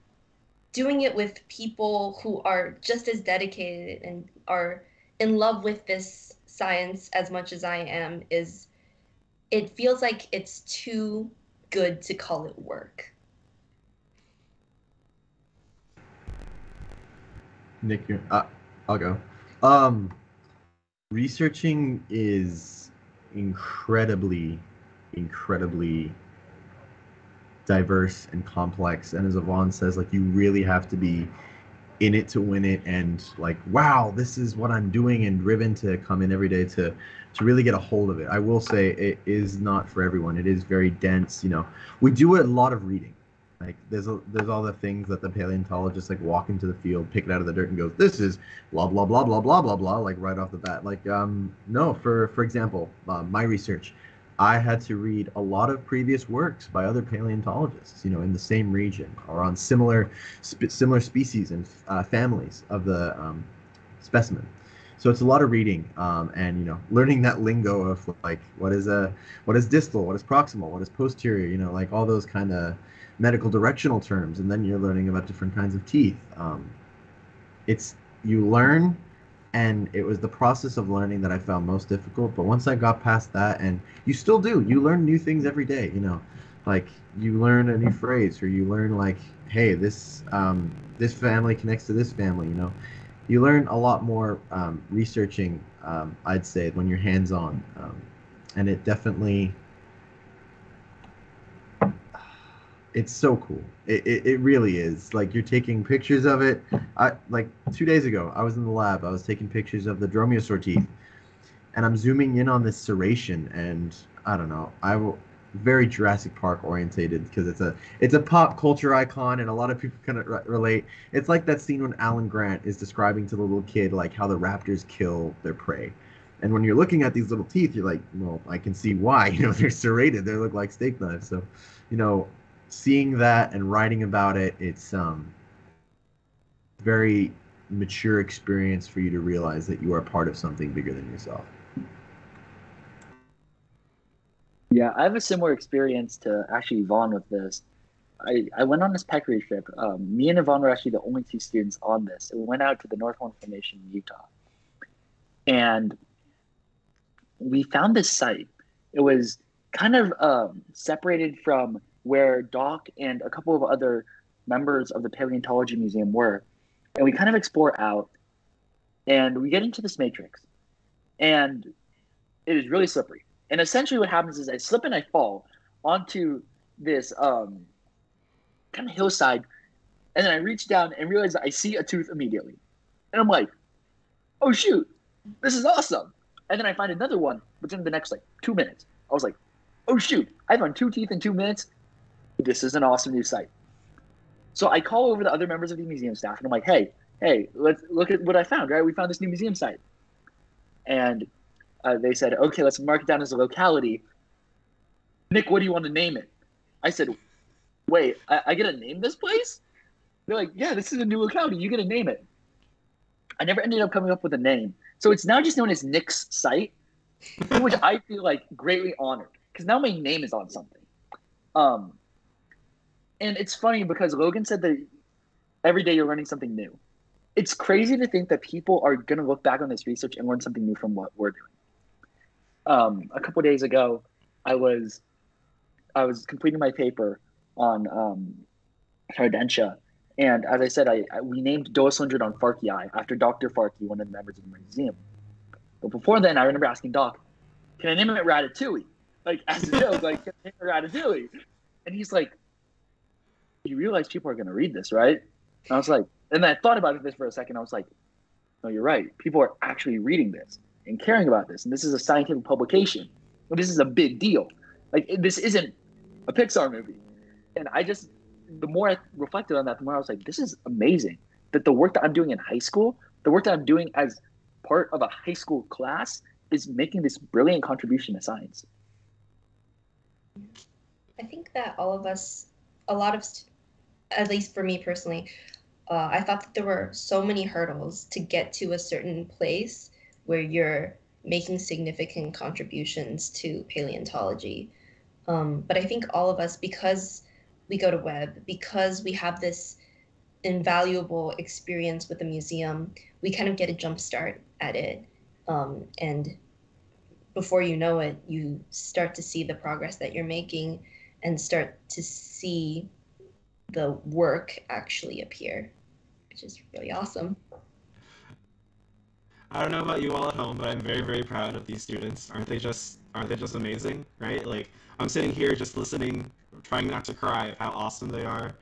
doing it with people who are just as dedicated and are in love with this science as much as I am is it feels like it's too good to call it work. Nick, you're, uh, I'll go. Um, researching is incredibly, incredibly diverse and complex. And as Yvonne says, like you really have to be in it to win it and like, wow, this is what I'm doing and driven to come in every day to to really get a hold of it. I will say it is not for everyone. It is very dense. You know, we do a lot of reading. Like there's a, there's all the things that the paleontologists like walk into the field, pick it out of the dirt, and goes, "This is blah blah blah blah blah blah blah," like right off the bat. Like um no, for for example, uh, my research, I had to read a lot of previous works by other paleontologists, you know, in the same region or on similar sp- similar species and uh, families of the um, specimen. So it's a lot of reading um, and you know learning that lingo of like what is a what is distal, what is proximal, what is posterior, you know, like all those kind of medical directional terms, and then you're learning about different kinds of teeth. Um, it's you learn, and it was the process of learning that I found most difficult. But once I got past that, and you still do, you learn new things every day. You know, like you learn a new phrase, or you learn like, hey, this um, this family connects to this family. You know, you learn a lot more um, researching. Um, I'd say when you're hands on, um, and it definitely it's so cool. It, it, it really is. Like you're taking pictures of it. I like two days ago, I was in the lab. I was taking pictures of the dromaeosaur teeth, and I'm zooming in on this serration, and I don't know. I will very Jurassic Park orientated because it's a it's a pop culture icon, and a lot of people can re- relate. It's like that scene when Alan Grant is describing to the little kid like how the raptors kill their prey. And when you're looking at these little teeth, you're like, well, I can see why. You know, they're serrated. They look like steak knives. So, you know, seeing that and writing about it, it's um very mature experience for you to realize that you are part of something bigger than yourself. Yeah, I have a similar experience to actually Yvonne with this. I, I went on this peccary trip. Um, me and Yvonne were actually the only two students on this. we went out to the North Horn Formation in Utah. And we found this site. It was kind of um, separated from where Doc and a couple of other members of the Paleontology Museum were. And we kind of explore out and we get into this matrix. And it is really slippery. And essentially what happens is I slip and I fall onto this um, kind of hillside. And then I reach down and realize I see a tooth immediately. And I'm like, oh shoot, this is awesome. And then I find another one within the next like two minutes. I was like, oh shoot, I found two teeth in two minutes this is an awesome new site. So I call over the other members of the museum staff and I'm like, hey, hey, let's look at what I found, right? We found this new museum site. And uh, they said, okay, let's mark it down as a locality. Nick, what do you want to name it? I said, wait, I, I get to name this place? They're like, yeah, this is a new locality. You get to name it. I never ended up coming up with a name. So it's now just known as Nick's site, which I feel like greatly honored because now my name is on something. Um, and it's funny because Logan said that every day you're learning something new. It's crazy to think that people are going to look back on this research and learn something new from what we're doing. Um, a couple days ago, I was I was completing my paper on um, Tardentia, and as I said, I, I we named Dolicylindrodon farkii after Dr. Farke, one of the members of the museum. But before then, I remember asking Doc, "Can I name it Ratatouille?" Like as a joke, like "Can I name it Ratatouille?" And he's like, you realize people are going to read this, right? And I was like, and I thought about this for a second. I was like, no, you're right. People are actually reading this and caring about this. And this is a scientific publication. This is a big deal. Like, this isn't a Pixar movie. And I just, the more I reflected on that, the more I was like, this is amazing that the work that I'm doing in high school, the work that I'm doing as part of a high school class, is making this brilliant contribution to science. I think that all of us, a lot of at least for me personally, uh, I thought that there were so many hurdles to get to a certain place where you're making significant contributions to paleontology. Um, but I think all of us, because we go to Webb, because we have this invaluable experience with the museum, we kind of get a jump start at it. Um, and before you know it, you start to see the progress that you're making and start to see the work actually appear, which is really awesome. I don't know about you all at home, but I'm very, very proud of these students. Aren't they just aren't they just amazing, right? Like I'm sitting here just listening, trying not to cry of how awesome they are.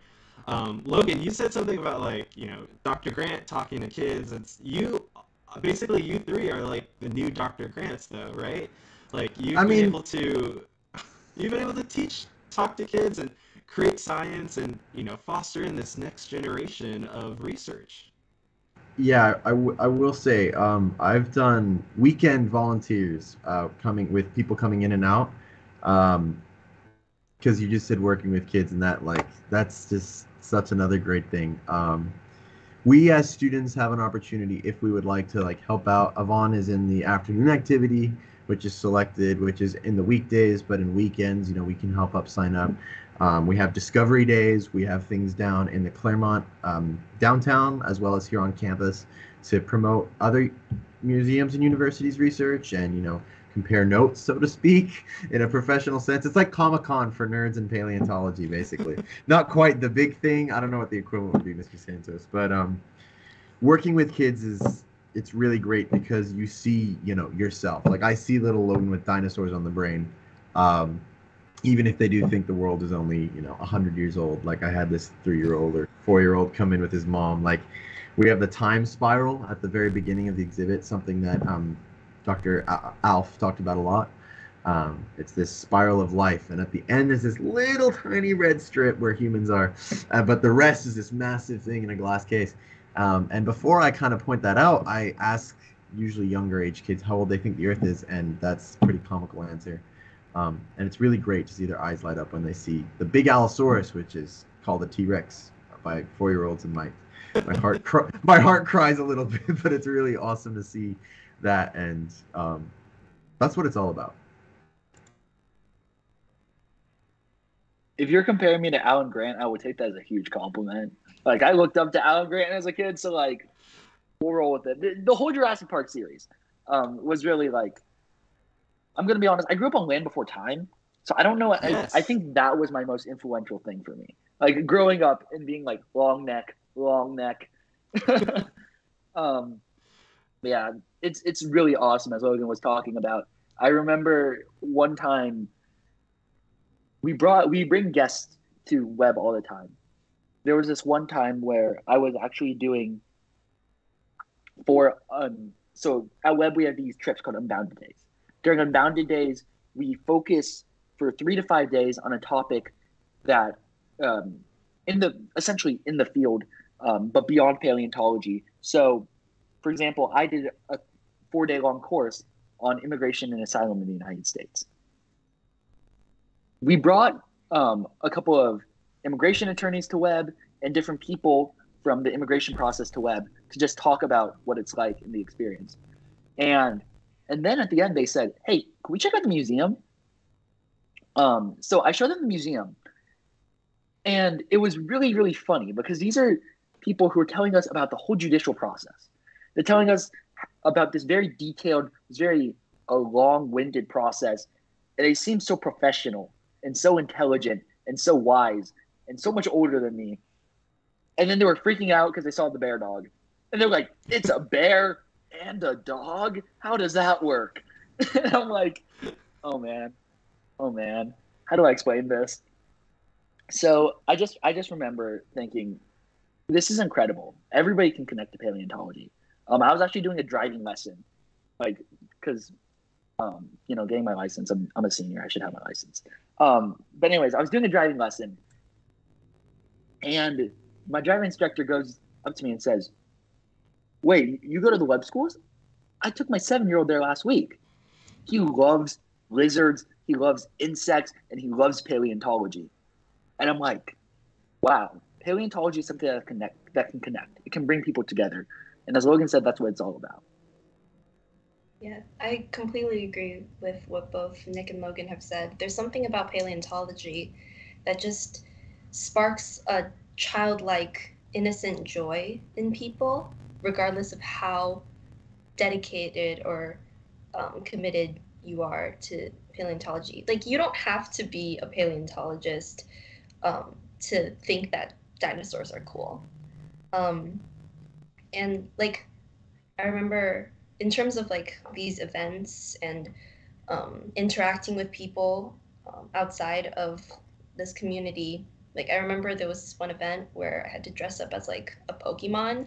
Um, Logan, you said something about like you know Dr. Grant talking to kids. It's you, basically you three are like the new Dr. Grants, though, right? Like you've I been mean- able to, you've been able to teach, talk to kids, and create science, and you know foster in this next generation of research. Yeah, I, w- I will say um, I've done weekend volunteers uh, coming with people coming in and out because you just said working with kids and that like that's just such another great thing. Um, we as students have an opportunity if we would like to like help out. Yvonne is in the afternoon activity, which is selected, which is in the weekdays, but in weekends, you know, we can help up sign up. Um, we have discovery days. We have things down in the Claremont um, downtown as well as here on campus to promote other museums and universities research and you know compare notes so to speak in a professional sense. It's like Comic Con for nerds in paleontology, basically. Not quite the big thing. I don't know what the equivalent would be, Mr. Santos, but um, working with kids is it's really great because you see you know yourself. Like I see little Logan with dinosaurs on the brain. Um, even if they do think the world is only you know 100 years old like i had this three-year-old or four-year-old come in with his mom like we have the time spiral at the very beginning of the exhibit something that um, dr alf talked about a lot. Um, it's this spiral of life and at the end is this little tiny red strip where humans are uh, but the rest is this massive thing in a glass case. Um, and before i kind of point that out i ask usually younger age kids how old they think the earth is and that's pretty comical answer um, and it's really great to see their eyes light up when they see the big Allosaurus, which is called the T-Rex by four-year-olds, and my my heart cr- my heart cries a little bit, but it's really awesome to see that, and um, that's what it's all about. If you're comparing me to Alan Grant, I would take that as a huge compliment. Like I looked up to Alan Grant as a kid, so like we'll roll with it. The, the whole Jurassic Park series um, was really like. I'm gonna be honest. I grew up on Land Before Time, so I don't know. Yes. I, I think that was my most influential thing for me. Like growing up and being like long neck, long neck. um, yeah, it's it's really awesome as Logan was talking about. I remember one time we brought we bring guests to Webb all the time. There was this one time where I was actually doing for um so at Webb we have these trips called unbounded days. During unbounded days, we focus for three to five days on a topic that um, in the essentially in the field, um, but beyond paleontology. So, for example, I did a four day long course on immigration and asylum in the United States. We brought um, a couple of immigration attorneys to Webb and different people from the immigration process to Webb to just talk about what it's like in the experience. And and then at the end they said, "Hey, can we check out the museum?" Um, so I showed them the museum, and it was really really funny because these are people who are telling us about the whole judicial process. They're telling us about this very detailed, this very uh, long-winded process, and they seem so professional and so intelligent and so wise and so much older than me. And then they were freaking out because they saw the bear dog, and they're like, "It's a bear and a dog. How does that work?" and I'm like, "Oh man, oh man, how do I explain this?" So I just I just remember thinking, this is incredible. Everybody can connect to paleontology. Um, I was actually doing a driving lesson, like because um, you know, getting my license. I'm I'm a senior. I should have my license. Um, but anyways, I was doing a driving lesson, and my driving instructor goes up to me and says, "Wait, you go to the Webb schools? I took my seven-year-old there last week. He loves lizards. He loves insects, and he loves paleontology." And I'm like, "Wow, paleontology is something that connect that can connect. It can bring people together." And as Logan said, that's what it's all about. Yeah, I completely agree with what both Nick and Logan have said. There's something about paleontology that just sparks a childlike, innocent joy in people, regardless of how dedicated or um, committed you are to paleontology. Like you don't have to be a paleontologist um, to think that dinosaurs are cool. Um, and like I remember in terms of like these events and um, interacting with people um, outside of this community. Like I remember there was this one event where I had to dress up as like a Pokemon,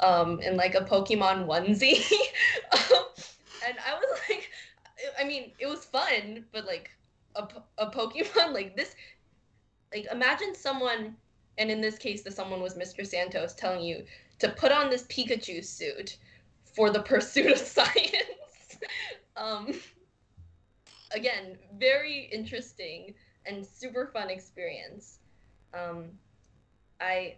um, in like a Pokemon onesie, um, and I was like, I mean, it was fun, but like a, a Pokemon like this, like imagine someone, and in this case, the someone was Mr. Santos telling you to put on this Pikachu suit for the pursuit of science. um, again, very interesting and super fun experience. Um, I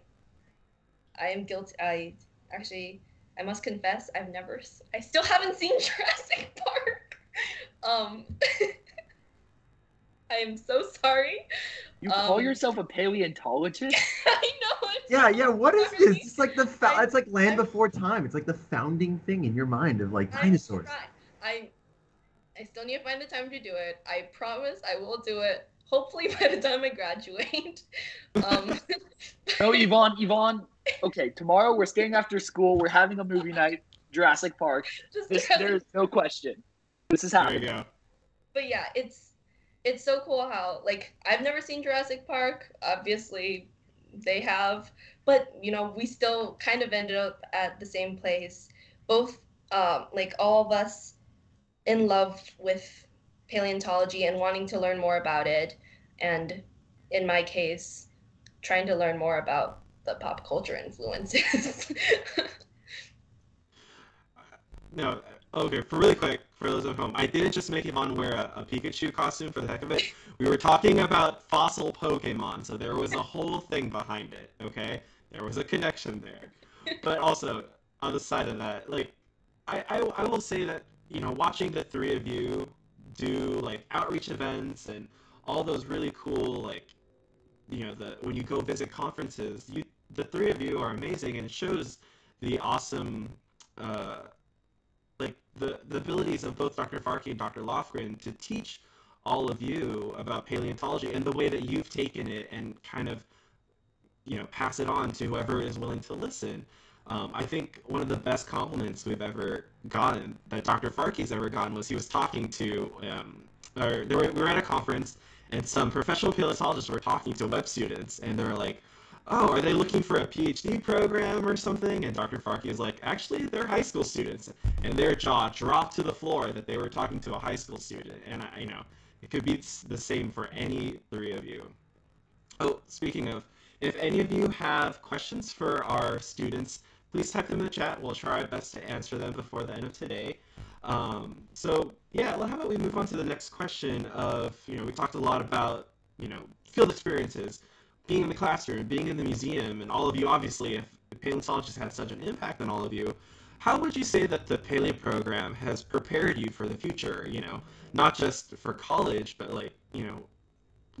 I am guilty. I actually I must confess I've never I still haven't seen Jurassic Park. Um, I am so sorry. You call Um, yourself a paleontologist? I know. It's Yeah, yeah. What is Sorry. this? It's like the fa- I- it's like land I- before time. It's like the founding thing in your mind of like dinosaurs. forgot. I I still need to find the time to do it. I promise I will do it. Hopefully by the time I graduate. Um, no, Yvonne, Yvonne. Okay, tomorrow we're staying after school. We're having a movie night, Jurassic Park. This, there's no question. This is There you happening. go. but yeah, it's it's so cool how like I've never seen Jurassic Park. Obviously, they have, but you know we still kind of ended up at the same place. Both um, like all of us in love with paleontology and wanting to learn more about it, and in my case, trying to learn more about the pop culture influences. No, okay, for really quick, for those at home, I didn't just make Yvonne wear a, a Pikachu costume for the heck of it. We were talking about fossil Pokemon, so there was a whole thing behind it, okay? There was a connection there. But also, on the side of that, like, I, I, I will say that, you know, watching the three of you do, like, outreach events and all those really cool, like, you know, the when you go visit conferences, you the three of you are amazing, and it shows the awesome uh, like the, the abilities of both Dr. Farke and Dr. Lofgren to teach all of you about paleontology and the way that you've taken it and kind of you know pass it on to whoever is willing to listen. Um, I think one of the best compliments we've ever gotten that Dr. Farke's ever gotten was he was talking to um, or were, we were at a conference and some professional paleontologists were talking to Webb students and they were like oh, are they looking for a PhD program or something? And Dr. Farke is like, actually, they're high school students. And their jaw dropped to the floor that they were talking to a high school student. And, I, you know, it could be the same for any three of you. Oh, speaking of, if any of you have questions for our students, please type them in the chat. We'll try our best to answer them before the end of today. Um, so, yeah, well, how about we move on to the next question of, you know, we talked a lot about, you know, field experiences being in the classroom, being in the museum, and all of you, obviously, if paleontologists had such an impact on all of you, how would you say that the paleo program has prepared you for the future? You know, not just for college, but like, you know,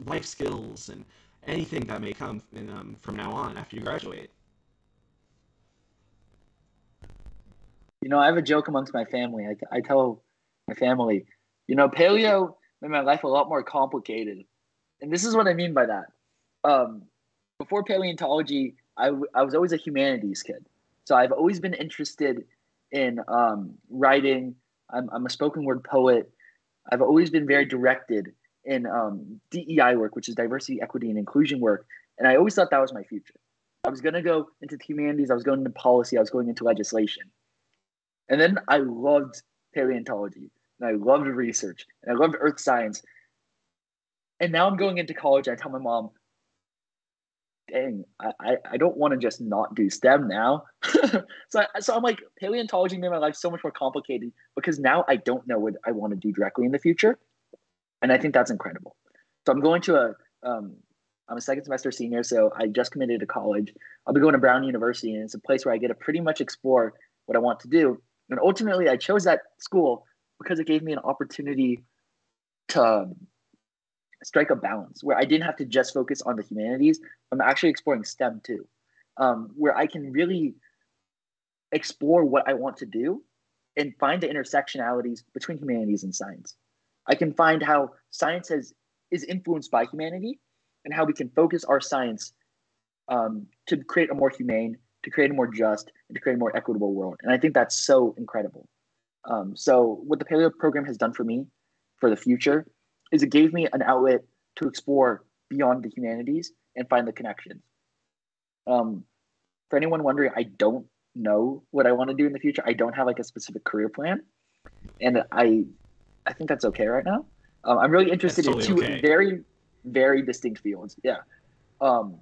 life skills and anything that may come in, um, from now on after you graduate. You know, I have a joke amongst my family. I, I tell my family, you know, paleo made my life a lot more complicated. And this is what I mean by that. Um, before paleontology, I, w- I was always a humanities kid. So I've always been interested in um, writing. I'm, I'm a spoken word poet. I've always been very directed in um, DEI work, which is diversity, equity, and inclusion work. And I always thought that was my future. I was going to go into the humanities. I was going into policy. I was going into legislation. And then I loved paleontology and I loved research and I loved earth science. And now I'm going into college. I tell my mom, dang, I, I, don't want to just not do STEM now. so, I, so I'm like, paleontology made my life so much more complicated because now I don't know what I want to do directly in the future. And I think that's incredible. So I'm going to a, um, I'm a second semester senior, so I just committed to college. I'll be going to Brown University, and it's a place where I get to pretty much explore what I want to do. And ultimately, I chose that school because it gave me an opportunity to um, strike a balance where I didn't have to just focus on the humanities. I'm actually exploring STEM too, um, where I can really explore what I want to do and find the intersectionalities between humanities and science. I can find how science has is influenced by humanity and how we can focus our science um, to create a more humane, to create a more just, and to create a more equitable world. And I think that's so incredible. Um, so what the Paleo program has done for me for the future is it gave me an outlet to explore beyond the humanities and find the connections. Um, for anyone wondering, I don't know what I want to do in the future. I don't have like a specific career plan, and I, I think that's okay right now. Um, I'm really interested totally in two okay. very, very distinct fields. Yeah, um,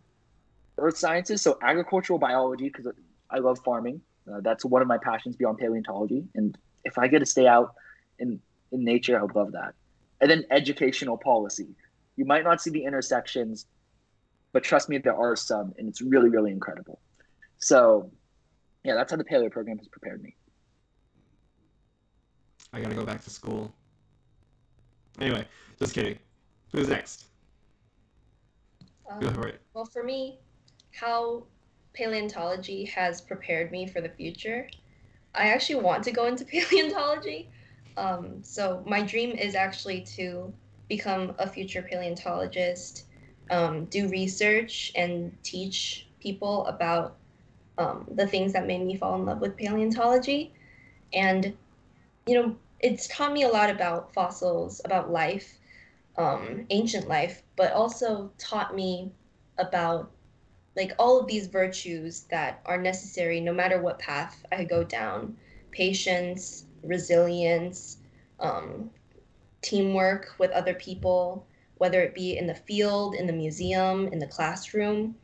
earth sciences, so agricultural biology because I love farming. Uh, that's one of my passions beyond paleontology, and if I get to stay out in in nature, I would love that. And then educational policy. You might not see the intersections, but trust me, there are some, and it's really, really incredible. So, yeah, that's how the paleo program has prepared me. I gotta go back to school. Anyway, just kidding. Who's next? Um, Go for it. Well, for me, how paleontology has prepared me for the future, I actually want to go into paleontology. Um, so my dream is actually to become a future paleontologist, um, do research, and teach people about um, the things that made me fall in love with paleontology. And, you know, it's taught me a lot about fossils, about life, um, ancient life, but also taught me about like all of these virtues that are necessary no matter what path I go down patience, resilience, um, teamwork with other people, whether it be in the field, in the museum, in the classroom.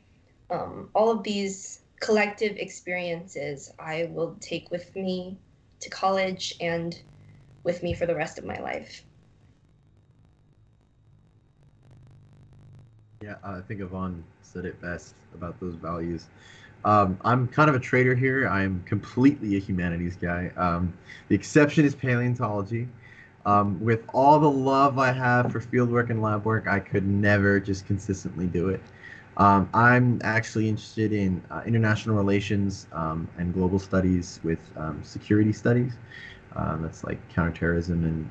Um, all of these collective experiences I will take with me to college and with me for the rest of my life. Yeah, I think Yvonne said it best about those values. Um, I'm kind of a traitor here. I'm completely a humanities guy. Um, the exception is paleontology. Um, with all the love I have for fieldwork and lab work, I could never just consistently do it. Um, I'm actually interested in uh, international relations um, and global studies with um, security studies. That's like counterterrorism and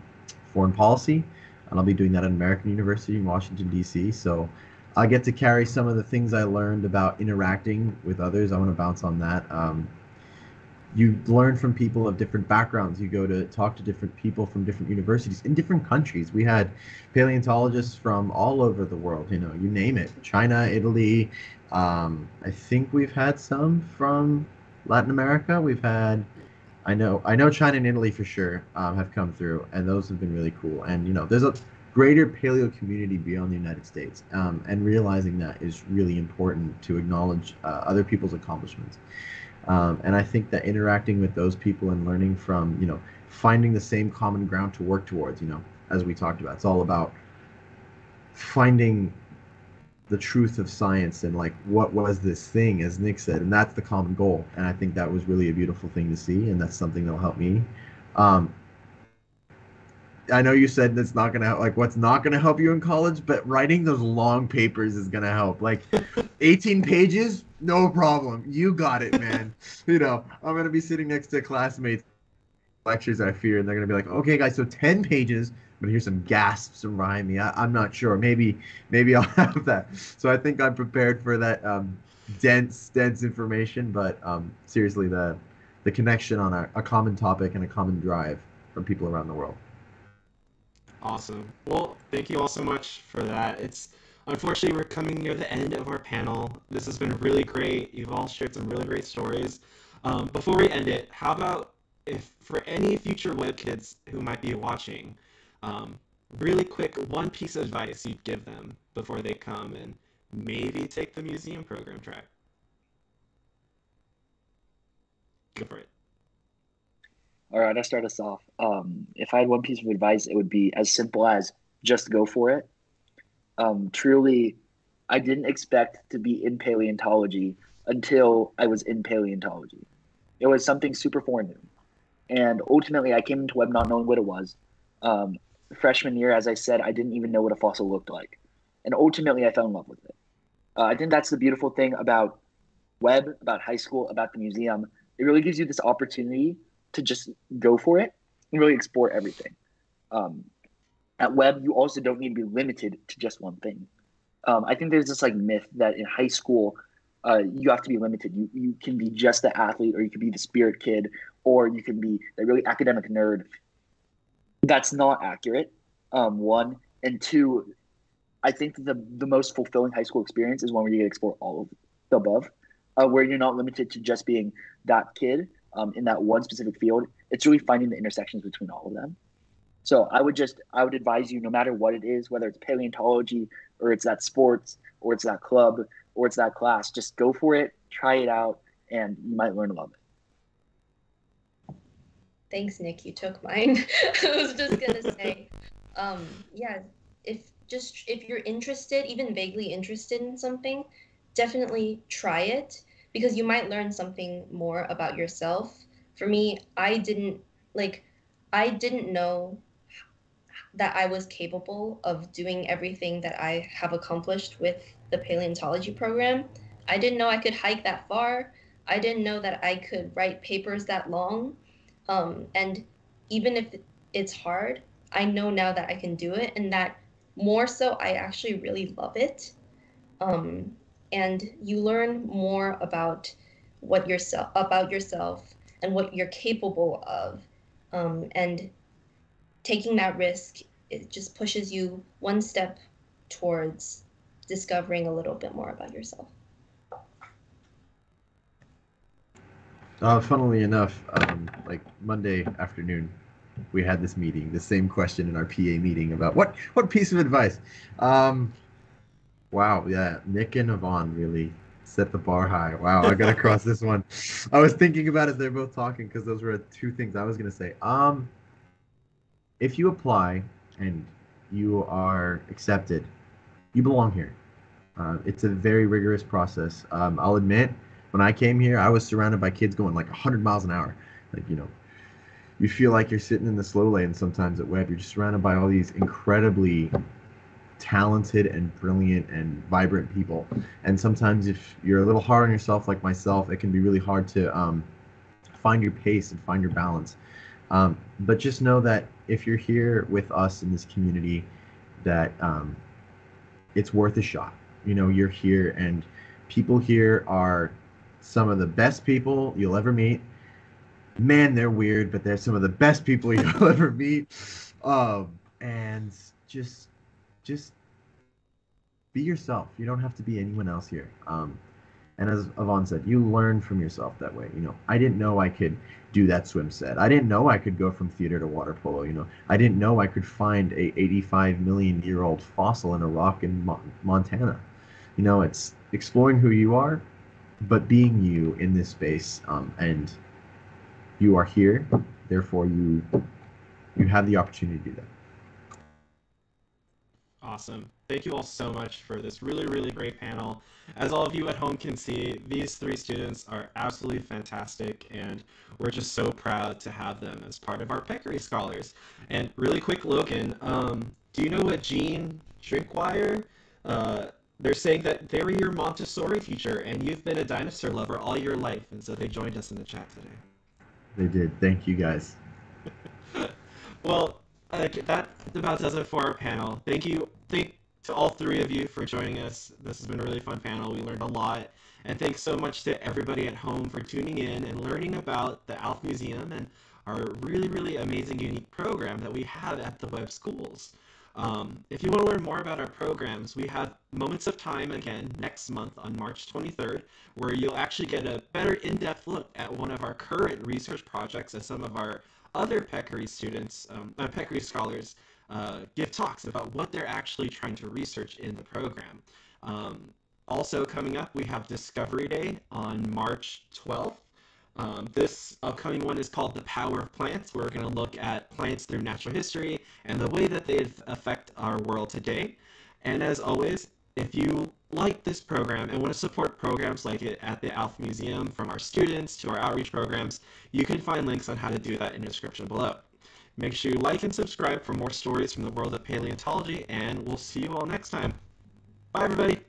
foreign policy. And I'll be doing that at American University in Washington, D.C. So I get to carry some of the things I learned about interacting with others. I want to bounce on that. Um, you learn from people of different backgrounds. You go to talk to different people from different universities in different countries. We had paleontologists from all over the world. You know, you name it: China, Italy. Um, I think we've had some from Latin America. We've had, I know, I know China and Italy for sure um, have come through, and those have been really cool. And you know, there's a greater paleo community beyond the United States, um, and realizing that is really important to acknowledge uh, other people's accomplishments. Um, and I think that interacting with those people and learning from, you know, finding the same common ground to work towards, you know, as we talked about, it's all about finding the truth of science and like what was this thing, as Nick said, and that's the common goal. And I think that was really a beautiful thing to see, and that's something that'll help me. Um, I know you said that's not gonna like what's not gonna help you in college, but writing those long papers is gonna help. Like 18 pages, no problem. You got it, man. you know, I'm gonna be sitting next to classmates lectures I fear, and they're gonna be like, okay, guys, so 10 pages, but here's some gasps from behind me. I, am not sure. Maybe maybe I'll have that. So I think I'm prepared for that um, dense dense information. But um, seriously, the the connection on a, a common topic and a common drive from people around the world. Awesome. Well, thank you all so much for that. It's unfortunately we're coming near the end of our panel. This has been really great. You've all shared some really great stories. Um, before we end it, how about if for any future Webb kids who might be watching, um, really quick one piece of advice you'd give them before they come and maybe take the museum program track. Go for it. All right, I'll start us off. Um, if I had one piece of advice, it would be as simple as just go for it. Um, truly, I didn't expect to be in paleontology until I was in paleontology. It was something super foreign. And ultimately, I came into Webb not knowing what it was. Um, freshman year, as I said, I didn't even know what a fossil looked like. And ultimately, I fell in love with it. Uh, I think that's the beautiful thing about Webb, about high school, about the museum. It really gives you this opportunity to just go for it and really explore everything. Um, at Webb, you also don't need to be limited to just one thing. Um, I think there's this like myth that in high school, uh, you have to be limited. You you can be just the athlete, or you can be the spirit kid, or you can be the really academic nerd. That's not accurate. Um, one and two, I think the the most fulfilling high school experience is one where you get to explore all of the above, uh, where you're not limited to just being that kid um, in that one specific field. It's really finding the intersections between all of them. So I would just I would advise you, no matter what it is, whether it's paleontology or it's that sports or it's that club or it's that class, just go for it, try it out, and you might learn love it. Thanks, Nick. You took mine. I was just gonna say, um, yeah, if just if you're interested, even vaguely interested in something, definitely try it because you might learn something more about yourself. For me, I didn't like I didn't know that I was capable of doing everything that I have accomplished with the paleontology program. I didn't know I could hike that far. I didn't know that I could write papers that long. Um, and even if it's hard, I know now that I can do it, and that more so, I actually really love it. Um, and you learn more about what yourself about yourself and what you're capable of, um, and taking that risk it just pushes you one step towards discovering a little bit more about yourself. Uh, funnily enough, um, like Monday afternoon, we had this meeting, the same question in our PA meeting about what what piece of advice. Um, wow, yeah, Nick and Yvonne really set the bar high. Wow, I got to cross this one. I was thinking about it. They're both talking because those were two things I was gonna say. Um, if you apply and you are accepted, you belong here. Uh, it's a very rigorous process. Um, I'll admit, when I came here, I was surrounded by kids going like 100 miles an hour. Like, you know, you feel like you're sitting in the slow lane sometimes at Webb. You're just surrounded by all these incredibly talented and brilliant and vibrant people. And sometimes, if you're a little hard on yourself, like myself, it can be really hard to um, find your pace and find your balance. Um, but just know that if you're here with us in this community, that um, it's worth a shot. You know, you're here, and people here are some of the best people you'll ever meet. Man, they're weird, but they're some of the best people you'll ever meet. Um, and just, just be yourself. You don't have to be anyone else here. Um, and as Yvonne said, you learn from yourself that way. You know, I didn't know I could do that swim set. I didn't know I could go from theater to water polo. You know, I didn't know I could find a 85 million year old fossil in a rock in Mo- Montana. You know, it's exploring who you are, but being you in this space. Um, and you are here, therefore you you have the opportunity to do that. Awesome. Thank you all so much for this really, really great panel. As all of you at home can see, these three students are absolutely fantastic, and we're just so proud to have them as part of our Peccary Scholars. And really quick, Logan, um, do you know what Gene Drinkwire? Uh, they're saying that they were your Montessori teacher, and you've been a dinosaur lover all your life, and so they joined us in the chat today. They did. Thank you guys. well, that about does it for our panel. Thank you. Thank to all three of you for joining us. This has been a really fun panel. We learned a lot. And thanks so much to everybody at home for tuning in and learning about the ALF Museum and our really, really amazing, unique program that we have at the Webb Schools. Um, if you want to learn more about our programs, we have Moments of Time again next month on March 23rd, where you'll actually get a better in-depth look at one of our current research projects and some of our other Peccary students, um, uh, Peccary scholars, uh, give talks about what they're actually trying to research in the program. Um, also coming up, we have Discovery Day on March 12th. Um, this upcoming one is called The Power of Plants. We're going to look at plants through natural history and the way that they affect our world today. And as always, if you like this program and want to support programs like it at the ALF Museum from our students to our outreach programs, you can find links on how to do that in the description below. Make sure you like and subscribe for more stories from the world of paleontology, and we'll see you all next time. Bye, everybody!